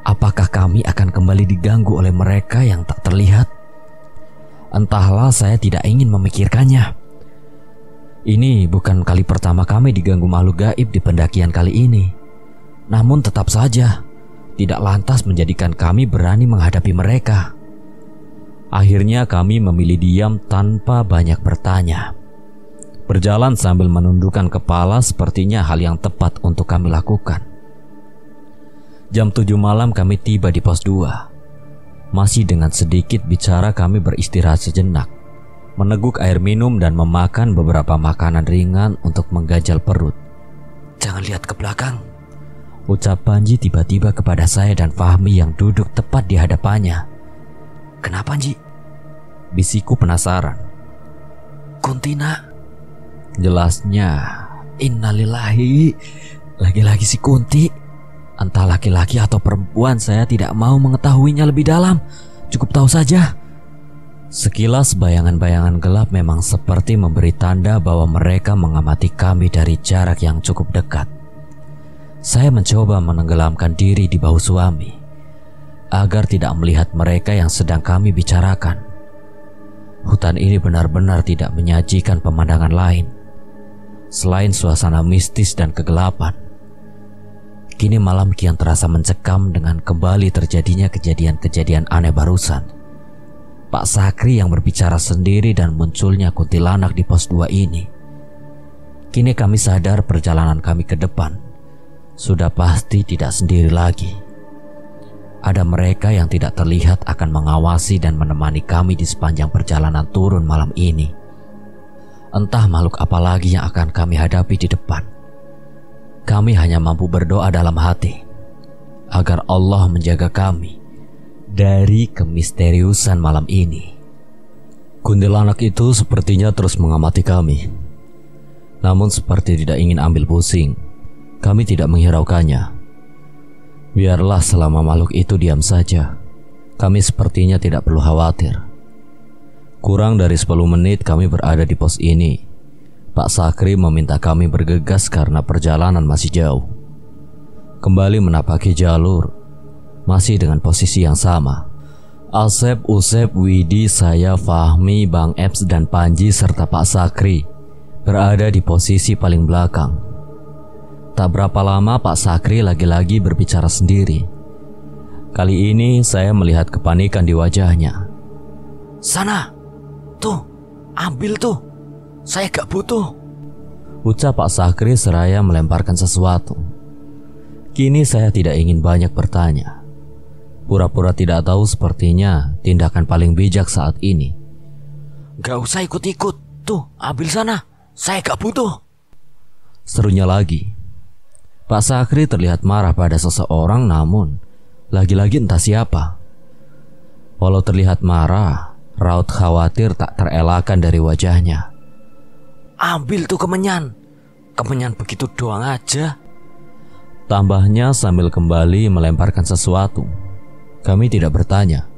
Apakah kami akan kembali diganggu oleh mereka yang tak terlihat? Entahlah, saya tidak ingin memikirkannya. Ini bukan kali pertama kami diganggu makhluk gaib di pendakian kali ini. Namun tetap saja, tidak lantas menjadikan kami berani menghadapi mereka. Akhirnya kami memilih diam tanpa banyak bertanya. Berjalan sambil menundukkan kepala sepertinya hal yang tepat untuk kami lakukan. Jam 7 malam kami tiba di pos 2. Masih dengan sedikit bicara kami beristirahat sejenak meneguk air minum dan memakan beberapa makanan ringan untuk menggajal perut. Jangan lihat ke belakang. Ucap Panji tiba-tiba kepada saya dan Fahmi yang duduk tepat di hadapannya. Kenapa, Ji? Bisiku penasaran. Kuntina. Jelasnya, innalillahi. Lagi-lagi si Kunti. Entah laki-laki atau perempuan, saya tidak mau mengetahuinya lebih dalam. Cukup tahu saja Sekilas bayangan-bayangan gelap memang seperti memberi tanda bahwa mereka mengamati kami dari jarak yang cukup dekat. Saya mencoba menenggelamkan diri di bahu suami agar tidak melihat mereka yang sedang kami bicarakan. Hutan ini benar-benar tidak menyajikan pemandangan lain selain suasana mistis dan kegelapan. Kini malam kian terasa mencekam dengan kembali terjadinya kejadian-kejadian aneh barusan. Pak Sakri yang berbicara sendiri dan munculnya kuntilanak di pos 2 ini. Kini kami sadar perjalanan kami ke depan sudah pasti tidak sendiri lagi. Ada mereka yang tidak terlihat akan mengawasi dan menemani kami di sepanjang perjalanan turun malam ini. Entah makhluk apa lagi yang akan kami hadapi di depan. Kami hanya mampu berdoa dalam hati agar Allah menjaga kami dari kemisteriusan malam ini. Kuntilanak itu sepertinya terus mengamati kami. Namun seperti tidak ingin ambil pusing, kami tidak menghiraukannya. Biarlah selama makhluk itu diam saja. Kami sepertinya tidak perlu khawatir. Kurang dari 10 menit kami berada di pos ini. Pak Sakri meminta kami bergegas karena perjalanan masih jauh. Kembali menapaki jalur masih dengan posisi yang sama. Asep, Usep, Widi, saya, Fahmi, Bang Eps, dan Panji serta Pak Sakri berada di posisi paling belakang. Tak berapa lama Pak Sakri lagi-lagi berbicara sendiri. Kali ini saya melihat kepanikan di wajahnya. Sana, tuh, ambil tuh. Saya gak butuh. Ucap Pak Sakri seraya melemparkan sesuatu. Kini saya tidak ingin banyak bertanya. Pura-pura tidak tahu sepertinya tindakan paling bijak saat ini. Gak usah ikut-ikut. Tuh, ambil sana. Saya gak butuh. Serunya lagi. Pak Sakri terlihat marah pada seseorang namun lagi-lagi entah siapa. Walau terlihat marah, raut khawatir tak terelakkan dari wajahnya. Ambil tuh kemenyan. Kemenyan begitu doang aja. Tambahnya sambil kembali melemparkan sesuatu. Kami tidak bertanya.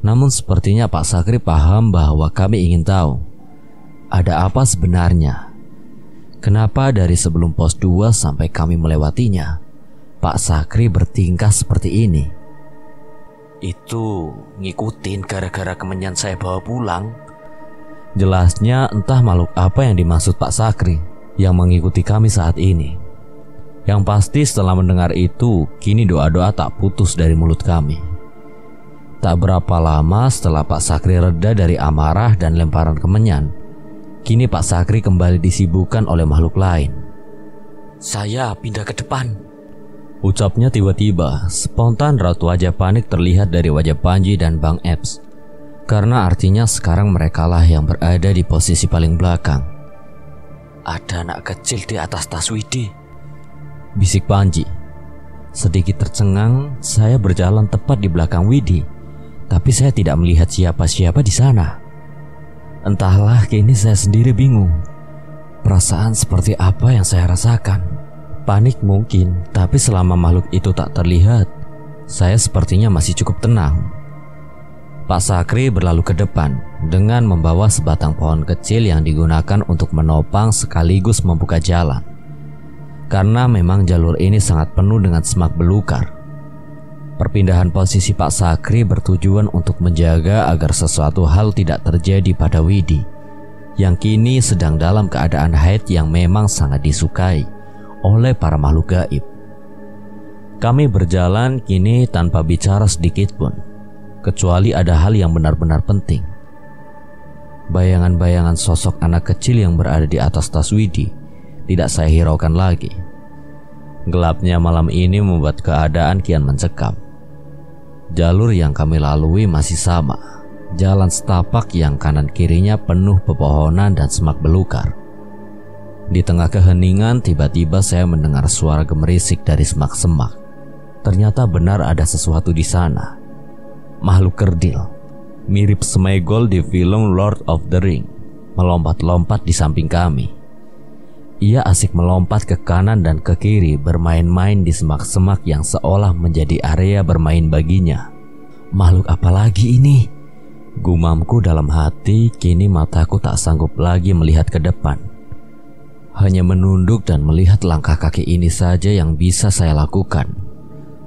Namun sepertinya Pak Sakri paham bahwa kami ingin tahu. Ada apa sebenarnya Kenapa dari sebelum pos 2 sampai kami melewatinya, Pak Sakri bertingkah seperti ini? Itu ngikutin gara-gara kemenyan saya bawa pulang. Jelasnya entah makhluk apa yang dimaksud Pak Sakri yang mengikuti kami saat ini. Yang pasti setelah mendengar itu, kini doa-doa tak putus dari mulut kami. Tak berapa lama setelah Pak Sakri reda dari amarah dan lemparan kemenyan, Kini Pak Sakri kembali disibukkan oleh makhluk lain. Saya pindah ke depan. Ucapnya tiba-tiba, spontan raut wajah panik terlihat dari wajah Panji dan Bang Epps. Karena artinya sekarang merekalah yang berada di posisi paling belakang. Ada anak kecil di atas tas Widi. Bisik Panji. Sedikit tercengang, saya berjalan tepat di belakang Widi. Tapi saya tidak melihat siapa-siapa di sana. Entahlah kini saya sendiri bingung. Perasaan seperti apa yang saya rasakan? Panik mungkin, tapi selama makhluk itu tak terlihat, saya sepertinya masih cukup tenang. Pak Sakri berlalu ke depan dengan membawa sebatang pohon kecil yang digunakan untuk menopang sekaligus membuka jalan. Karena memang jalur ini sangat penuh dengan semak belukar. Perpindahan posisi Pak Sakri bertujuan untuk menjaga agar sesuatu hal tidak terjadi pada Widi yang kini sedang dalam keadaan haid yang memang sangat disukai oleh para makhluk gaib. Kami berjalan kini tanpa bicara sedikit pun, kecuali ada hal yang benar-benar penting. Bayangan-bayangan sosok anak kecil yang berada di atas tas Widi tidak saya hiraukan lagi. Gelapnya malam ini membuat keadaan kian mencekam. Jalur yang kami lalui masih sama. Jalan setapak yang kanan kirinya penuh pepohonan dan semak belukar. Di tengah keheningan, tiba-tiba saya mendengar suara gemerisik dari semak-semak. Ternyata benar ada sesuatu di sana. Makhluk kerdil, mirip Smegol di film Lord of the Ring, melompat-lompat di samping kami. Ia asik melompat ke kanan dan ke kiri bermain-main di semak-semak yang seolah menjadi area bermain baginya. Makhluk apa lagi ini? Gumamku dalam hati kini mataku tak sanggup lagi melihat ke depan. Hanya menunduk dan melihat langkah kaki ini saja yang bisa saya lakukan.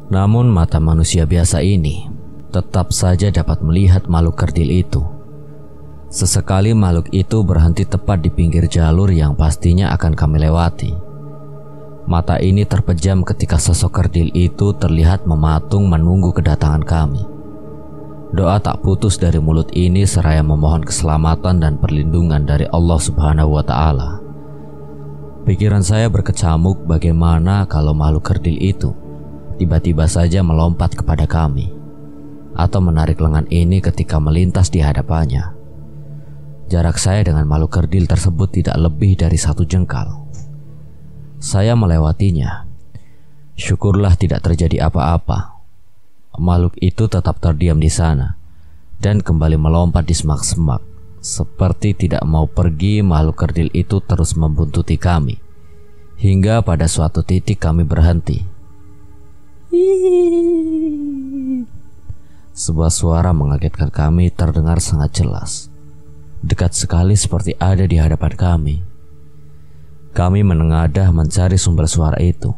Namun mata manusia biasa ini tetap saja dapat melihat makhluk kerdil itu. Sesekali makhluk itu berhenti tepat di pinggir jalur yang pastinya akan kami lewati. Mata ini terpejam ketika sosok kerdil itu terlihat mematung menunggu kedatangan kami. Doa tak putus dari mulut ini seraya memohon keselamatan dan perlindungan dari Allah Subhanahu wa taala. Pikiran saya berkecamuk bagaimana kalau makhluk kerdil itu tiba-tiba saja melompat kepada kami atau menarik lengan ini ketika melintas di hadapannya. Jarak saya dengan makhluk kerdil tersebut tidak lebih dari satu jengkal. Saya melewatinya. Syukurlah tidak terjadi apa-apa. Makhluk itu tetap terdiam di sana dan kembali melompat di semak-semak. Seperti tidak mau pergi, makhluk kerdil itu terus membuntuti kami. Hingga pada suatu titik kami berhenti. Sebuah suara mengagetkan kami terdengar sangat jelas dekat sekali seperti ada di hadapan kami. Kami menengadah mencari sumber suara itu,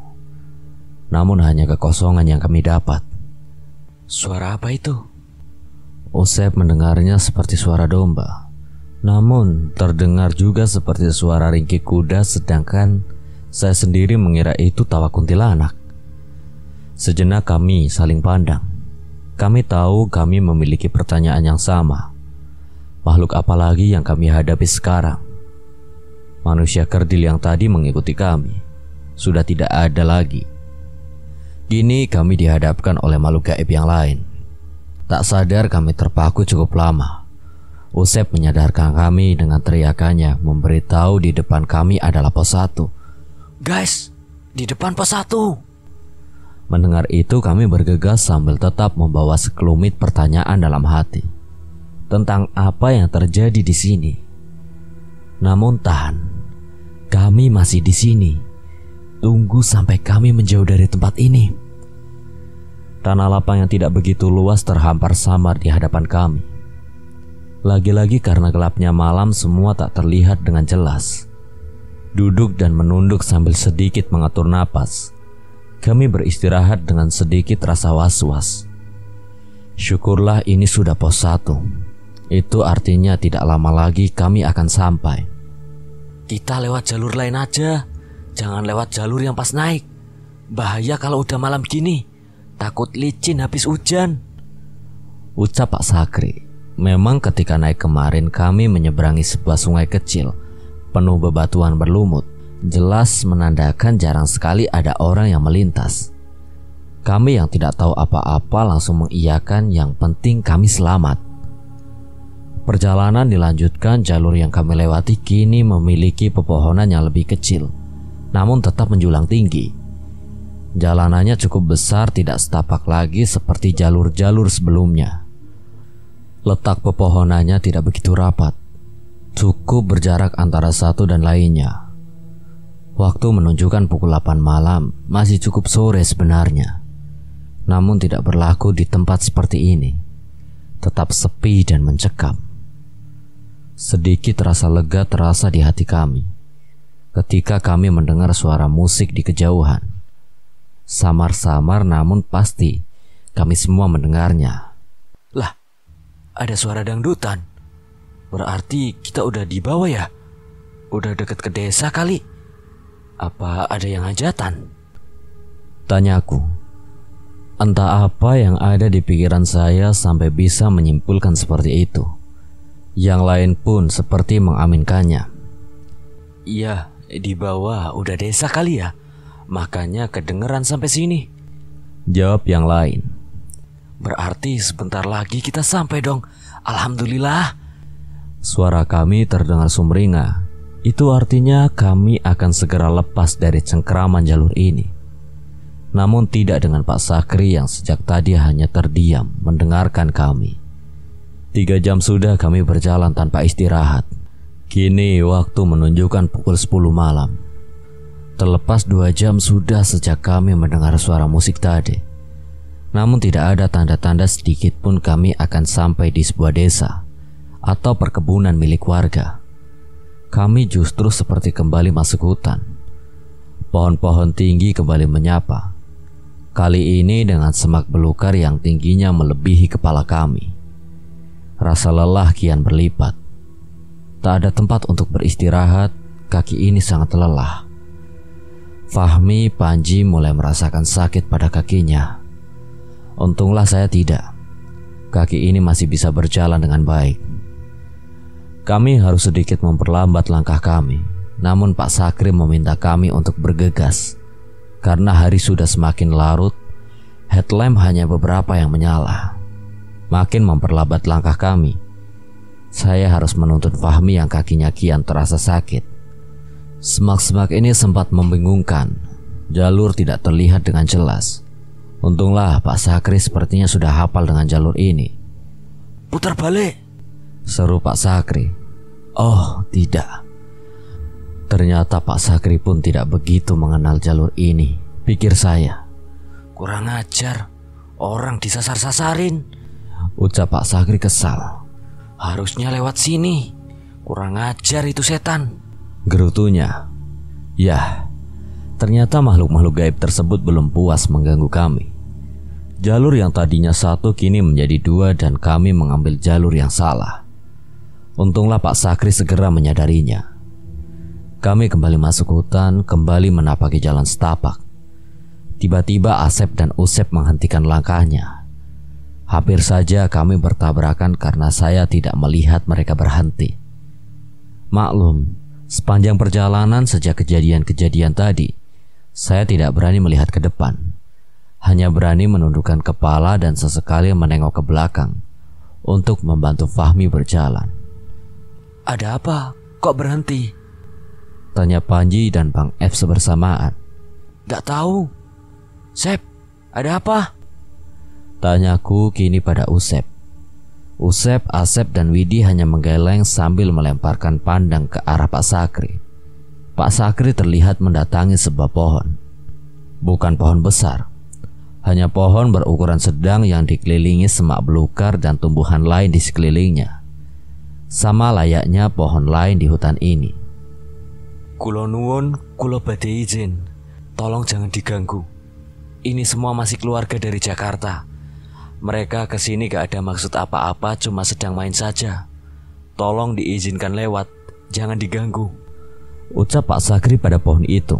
namun hanya kekosongan yang kami dapat. Suara apa itu? Usep mendengarnya seperti suara domba, namun terdengar juga seperti suara ringkik kuda sedangkan saya sendiri mengira itu tawa kuntilanak. Sejenak kami saling pandang. Kami tahu kami memiliki pertanyaan yang sama. Makhluk apa lagi yang kami hadapi sekarang? Manusia kerdil yang tadi mengikuti kami sudah tidak ada lagi. Kini kami dihadapkan oleh makhluk gaib yang lain. Tak sadar kami terpaku cukup lama. Usep menyadarkan kami dengan teriakannya memberitahu di depan kami adalah pos satu. Guys, di depan pos satu. Mendengar itu kami bergegas sambil tetap membawa sekelumit pertanyaan dalam hati tentang apa yang terjadi di sini. Namun tahan, kami masih di sini. Tunggu sampai kami menjauh dari tempat ini. Tanah lapang yang tidak begitu luas terhampar samar di hadapan kami. Lagi-lagi karena gelapnya malam semua tak terlihat dengan jelas. Duduk dan menunduk sambil sedikit mengatur napas. Kami beristirahat dengan sedikit rasa was-was. Syukurlah ini sudah pos satu. Itu artinya tidak lama lagi kami akan sampai. Kita lewat jalur lain aja. Jangan lewat jalur yang pas naik. Bahaya kalau udah malam gini. Takut licin habis hujan. Ucap Pak Sakri. Memang ketika naik kemarin kami menyeberangi sebuah sungai kecil penuh bebatuan berlumut. Jelas menandakan jarang sekali ada orang yang melintas. Kami yang tidak tahu apa-apa langsung mengiyakan yang penting kami selamat. Perjalanan dilanjutkan jalur yang kami lewati kini memiliki pepohonan yang lebih kecil, namun tetap menjulang tinggi. Jalanannya cukup besar tidak setapak lagi seperti jalur-jalur sebelumnya. Letak pepohonannya tidak begitu rapat. Cukup berjarak antara satu dan lainnya. Waktu menunjukkan pukul 8 malam, masih cukup sore sebenarnya. Namun tidak berlaku di tempat seperti ini. Tetap sepi dan mencekam. Sedikit rasa lega terasa di hati kami ketika kami mendengar suara musik di kejauhan. Samar-samar namun pasti kami semua mendengarnya. Lah, ada suara dangdutan. Berarti kita udah di bawah ya? Udah deket ke desa kali? Apa ada yang hajatan? Tanyaku. Entah apa yang ada di pikiran saya sampai bisa menyimpulkan seperti itu. Yang lain pun seperti mengaminkannya. Iya, di bawah udah desa kali ya? Makanya kedengeran sampai sini. Jawab yang lain. Berarti sebentar lagi kita sampai dong. Alhamdulillah. Suara kami terdengar sumringah. Itu artinya kami akan segera lepas dari cengkeraman jalur ini. Namun tidak dengan Pak Sakri yang sejak tadi hanya terdiam mendengarkan kami. Tiga jam sudah kami berjalan tanpa istirahat. Kini waktu menunjukkan pukul 10 malam. Terlepas dua jam sudah sejak kami mendengar suara musik tadi. Namun tidak ada tanda-tanda sedikit pun kami akan sampai di sebuah desa atau perkebunan milik warga. Kami justru seperti kembali masuk hutan. Pohon-pohon tinggi kembali menyapa. Kali ini dengan semak belukar yang tingginya melebihi kepala kami. Rasa lelah kian berlipat. Tak ada tempat untuk beristirahat, kaki ini sangat lelah. Fahmi Panji mulai merasakan sakit pada kakinya. Untunglah saya tidak. Kaki ini masih bisa berjalan dengan baik. Kami harus sedikit memperlambat langkah kami. Namun Pak Sakri meminta kami untuk bergegas. Karena hari sudah semakin larut, headlamp hanya beberapa yang menyala. Makin memperlambat langkah kami. Saya harus menuntut Fahmi yang kakinya kian terasa sakit. Semak-semak ini sempat membingungkan. Jalur tidak terlihat dengan jelas. Untunglah Pak Sakri sepertinya sudah hafal dengan jalur ini. Putar balik, seru Pak Sakri. Oh, tidak. Ternyata Pak Sakri pun tidak begitu mengenal jalur ini, pikir saya. Kurang ajar, orang disasar-sasarin. Ucap Pak Sakri kesal. Harusnya lewat sini. Kurang ajar itu setan. Gerutunya. Ya, ternyata makhluk-makhluk gaib tersebut belum puas mengganggu kami. Jalur yang tadinya satu kini menjadi dua dan kami mengambil jalur yang salah. Untunglah Pak Sakri segera menyadarinya. Kami kembali masuk hutan, kembali menapaki jalan setapak. Tiba-tiba Asep dan Usep menghentikan langkahnya. Hampir saja kami bertabrakan karena saya tidak melihat mereka berhenti. Maklum, Sepanjang perjalanan sejak kejadian-kejadian tadi, saya tidak berani melihat ke depan. Hanya berani menundukkan kepala dan sesekali menengok ke belakang untuk membantu Fahmi berjalan. Ada apa? Kok berhenti? Tanya Panji dan Bang F sebersamaan. Gak tahu. Sep, ada apa? Tanyaku kini pada Usep. Usep, Asep, dan Widi hanya menggeleng sambil melemparkan pandang ke arah Pak Sakri. Pak Sakri terlihat mendatangi sebuah pohon. Bukan pohon besar, hanya pohon berukuran sedang yang dikelilingi semak belukar dan tumbuhan lain di sekelilingnya. Sama layaknya pohon lain di hutan ini. Kulo nuwun, kulo badai izin. Tolong jangan diganggu. Ini semua masih keluarga dari Jakarta. Mereka ke sini gak ada maksud apa-apa, cuma sedang main saja. Tolong diizinkan lewat, jangan diganggu. Ucap Pak Sakri pada pohon itu.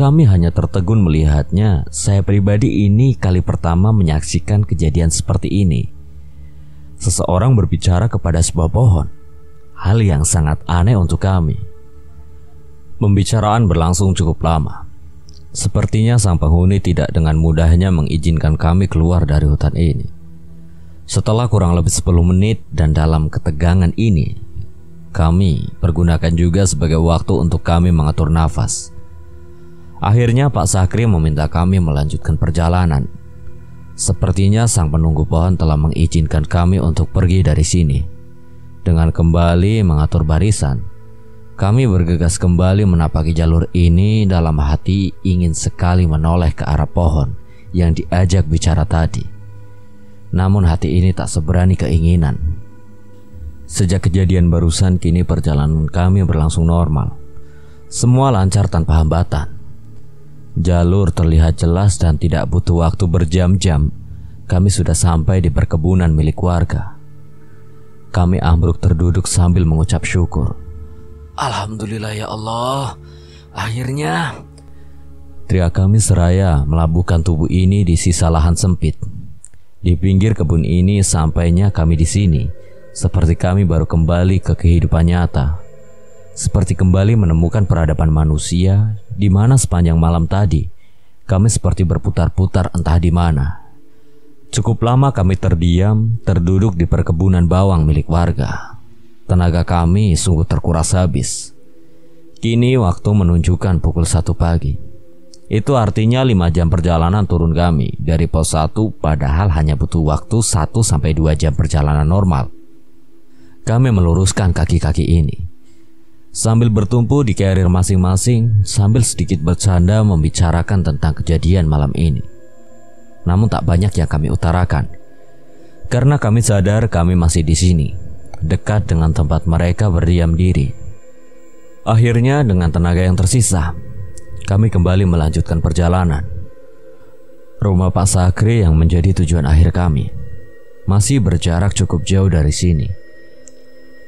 Kami hanya tertegun melihatnya. Saya pribadi ini kali pertama menyaksikan kejadian seperti ini. Seseorang berbicara kepada sebuah pohon. Hal yang sangat aneh untuk kami. Pembicaraan berlangsung cukup lama. Sepertinya sang penghuni tidak dengan mudahnya mengizinkan kami keluar dari hutan ini. Setelah kurang lebih 10 menit dan dalam ketegangan ini, kami pergunakan juga sebagai waktu untuk kami mengatur nafas. Akhirnya Pak Sakri meminta kami melanjutkan perjalanan. Sepertinya sang penunggu pohon telah mengizinkan kami untuk pergi dari sini. Dengan kembali mengatur barisan, kami bergegas kembali menapaki jalur ini dalam hati ingin sekali menoleh ke arah pohon yang diajak bicara tadi. Namun hati ini tak seberani keinginan. Sejak kejadian barusan kini perjalanan kami berlangsung normal. Semua lancar tanpa hambatan. Jalur terlihat jelas dan tidak butuh waktu berjam-jam. Kami sudah sampai di perkebunan milik warga. Kami ambruk terduduk sambil mengucap syukur. Alhamdulillah ya Allah. Akhirnya Teriak kami seraya melabuhkan tubuh ini di sisa lahan sempit. Di pinggir kebun ini sampainya kami di sini, seperti kami baru kembali ke kehidupan nyata. Seperti kembali menemukan peradaban manusia di mana sepanjang malam tadi kami seperti berputar-putar entah di mana. Cukup lama kami terdiam, terduduk di perkebunan bawang milik warga. Tenaga kami sungguh terkuras habis. Kini waktu menunjukkan pukul satu pagi. Itu artinya 5 jam perjalanan turun kami dari pos 1 padahal hanya butuh waktu 1 sampai 2 jam perjalanan normal. Kami meluruskan kaki-kaki ini. Sambil bertumpu di carrier masing-masing, sambil sedikit bercanda membicarakan tentang kejadian malam ini. Namun tak banyak yang kami utarakan. Karena kami sadar kami masih di sini, dekat dengan tempat mereka berdiam diri. Akhirnya dengan tenaga yang tersisa, kami kembali melanjutkan perjalanan. Rumah Pak Sakri yang menjadi tujuan akhir kami masih berjarak cukup jauh dari sini.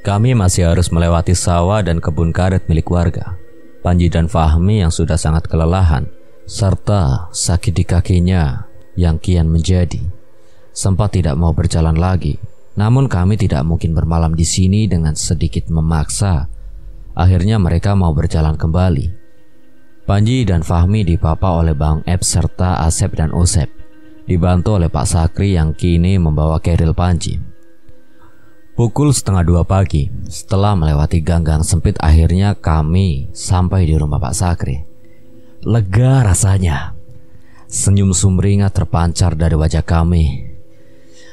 Kami masih harus melewati sawah dan kebun karet milik warga. Panji dan Fahmi yang sudah sangat kelelahan, serta sakit di kakinya yang kian menjadi, sempat tidak mau berjalan lagi namun kami tidak mungkin bermalam di sini dengan sedikit memaksa. Akhirnya mereka mau berjalan kembali. Panji dan Fahmi dipapa oleh Bang Eb serta Asep dan Usep. Dibantu oleh Pak Sakri yang kini membawa keril Panji. Pukul setengah dua pagi, setelah melewati ganggang sempit akhirnya kami sampai di rumah Pak Sakri. Lega rasanya. Senyum sumringah terpancar dari wajah kami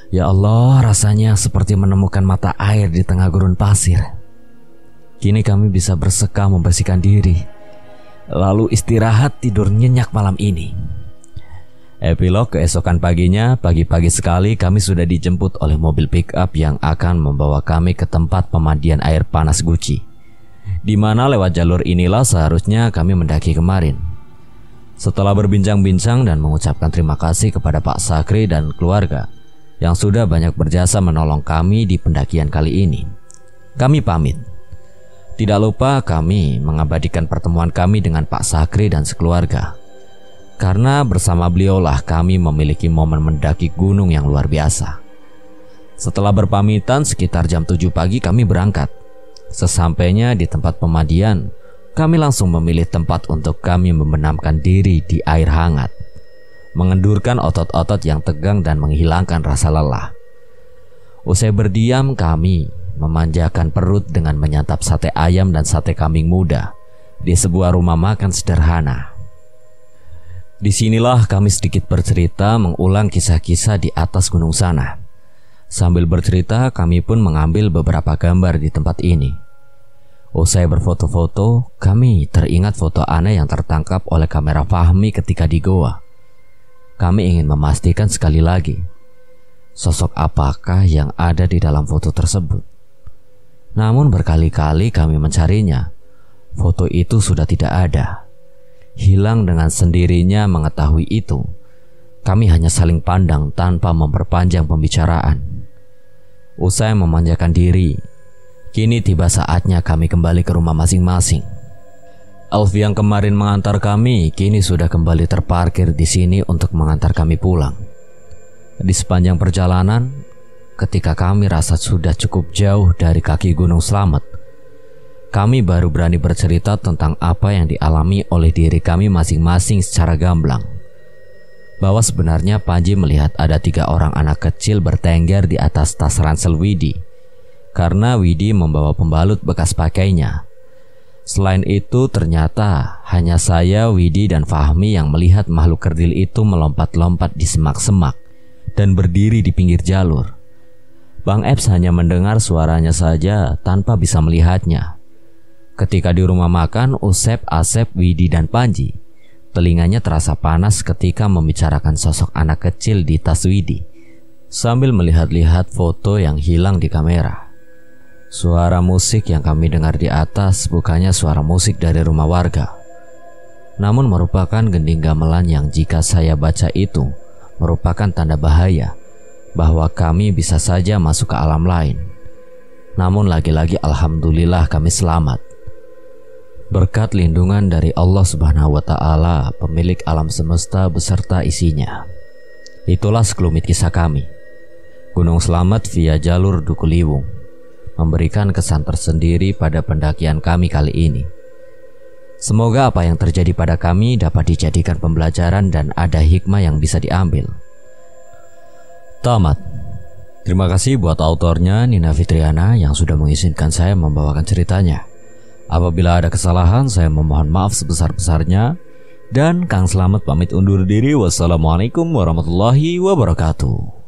Ya Allah, rasanya seperti menemukan mata air di tengah gurun pasir. Kini kami bisa berseka membersihkan diri, lalu istirahat tidur nyenyak malam ini. Epilog keesokan paginya, pagi-pagi sekali kami sudah dijemput oleh mobil pick-up yang akan membawa kami ke tempat pemandian air panas Guci. Di mana lewat jalur inilah seharusnya kami mendaki kemarin. Setelah berbincang-bincang dan mengucapkan terima kasih kepada Pak Sakri dan keluarga, yang sudah banyak berjasa menolong kami di pendakian kali ini. Kami pamit. Tidak lupa kami mengabadikan pertemuan kami dengan Pak Sakri dan sekeluarga. Karena bersama beliaulah kami memiliki momen mendaki gunung yang luar biasa. Setelah berpamitan sekitar jam 7 pagi kami berangkat. Sesampainya di tempat pemandian, kami langsung memilih tempat untuk kami membenamkan diri di air hangat mengendurkan otot-otot yang tegang dan menghilangkan rasa lelah. Usai berdiam, kami memanjakan perut dengan menyantap sate ayam dan sate kambing muda di sebuah rumah makan sederhana. Di sinilah kami sedikit bercerita mengulang kisah-kisah di atas gunung sana. Sambil bercerita, kami pun mengambil beberapa gambar di tempat ini. Usai berfoto-foto, kami teringat foto aneh yang tertangkap oleh kamera Fahmi ketika di goa. Kami ingin memastikan sekali lagi, sosok apakah yang ada di dalam foto tersebut. Namun berkali-kali kami mencarinya, foto itu sudah tidak ada hilang dengan sendirinya mengetahui itu. Kami hanya saling pandang tanpa memperpanjang pembicaraan. Usai memanjakan diri, kini tiba saatnya kami kembali ke rumah masing-masing. Alfi yang kemarin mengantar kami kini sudah kembali terparkir di sini untuk mengantar kami pulang. Di sepanjang perjalanan, ketika kami rasa sudah cukup jauh dari kaki Gunung Slamet, kami baru berani bercerita tentang apa yang dialami oleh diri kami masing-masing secara gamblang. Bahwa sebenarnya Panji melihat ada tiga orang anak kecil bertengger di atas tas ransel Widi. Karena Widi membawa pembalut bekas pakainya. Selain itu ternyata hanya saya, Widi, dan Fahmi yang melihat makhluk kerdil itu melompat-lompat di semak-semak dan berdiri di pinggir jalur. Bang Eps hanya mendengar suaranya saja tanpa bisa melihatnya. Ketika di rumah makan, Usep, Asep, Widi, dan Panji, telinganya terasa panas ketika membicarakan sosok anak kecil di tas Widi, sambil melihat-lihat foto yang hilang di kamera. Suara musik yang kami dengar di atas bukannya suara musik dari rumah warga, namun merupakan gending gamelan yang jika saya baca itu merupakan tanda bahaya bahwa kami bisa saja masuk ke alam lain. Namun lagi-lagi alhamdulillah kami selamat. Berkat lindungan dari Allah Subhanahu wa taala, pemilik alam semesta beserta isinya. Itulah sekelumit kisah kami. Gunung Selamat via jalur Duku Liwung memberikan kesan tersendiri pada pendakian kami kali ini. Semoga apa yang terjadi pada kami dapat dijadikan pembelajaran dan ada hikmah yang bisa diambil. Tamat. Terima kasih buat autornya Nina Fitriana yang sudah mengizinkan saya membawakan ceritanya. Apabila ada kesalahan, saya memohon maaf sebesar-besarnya. Dan Kang Selamat pamit undur diri. Wassalamualaikum warahmatullahi wabarakatuh.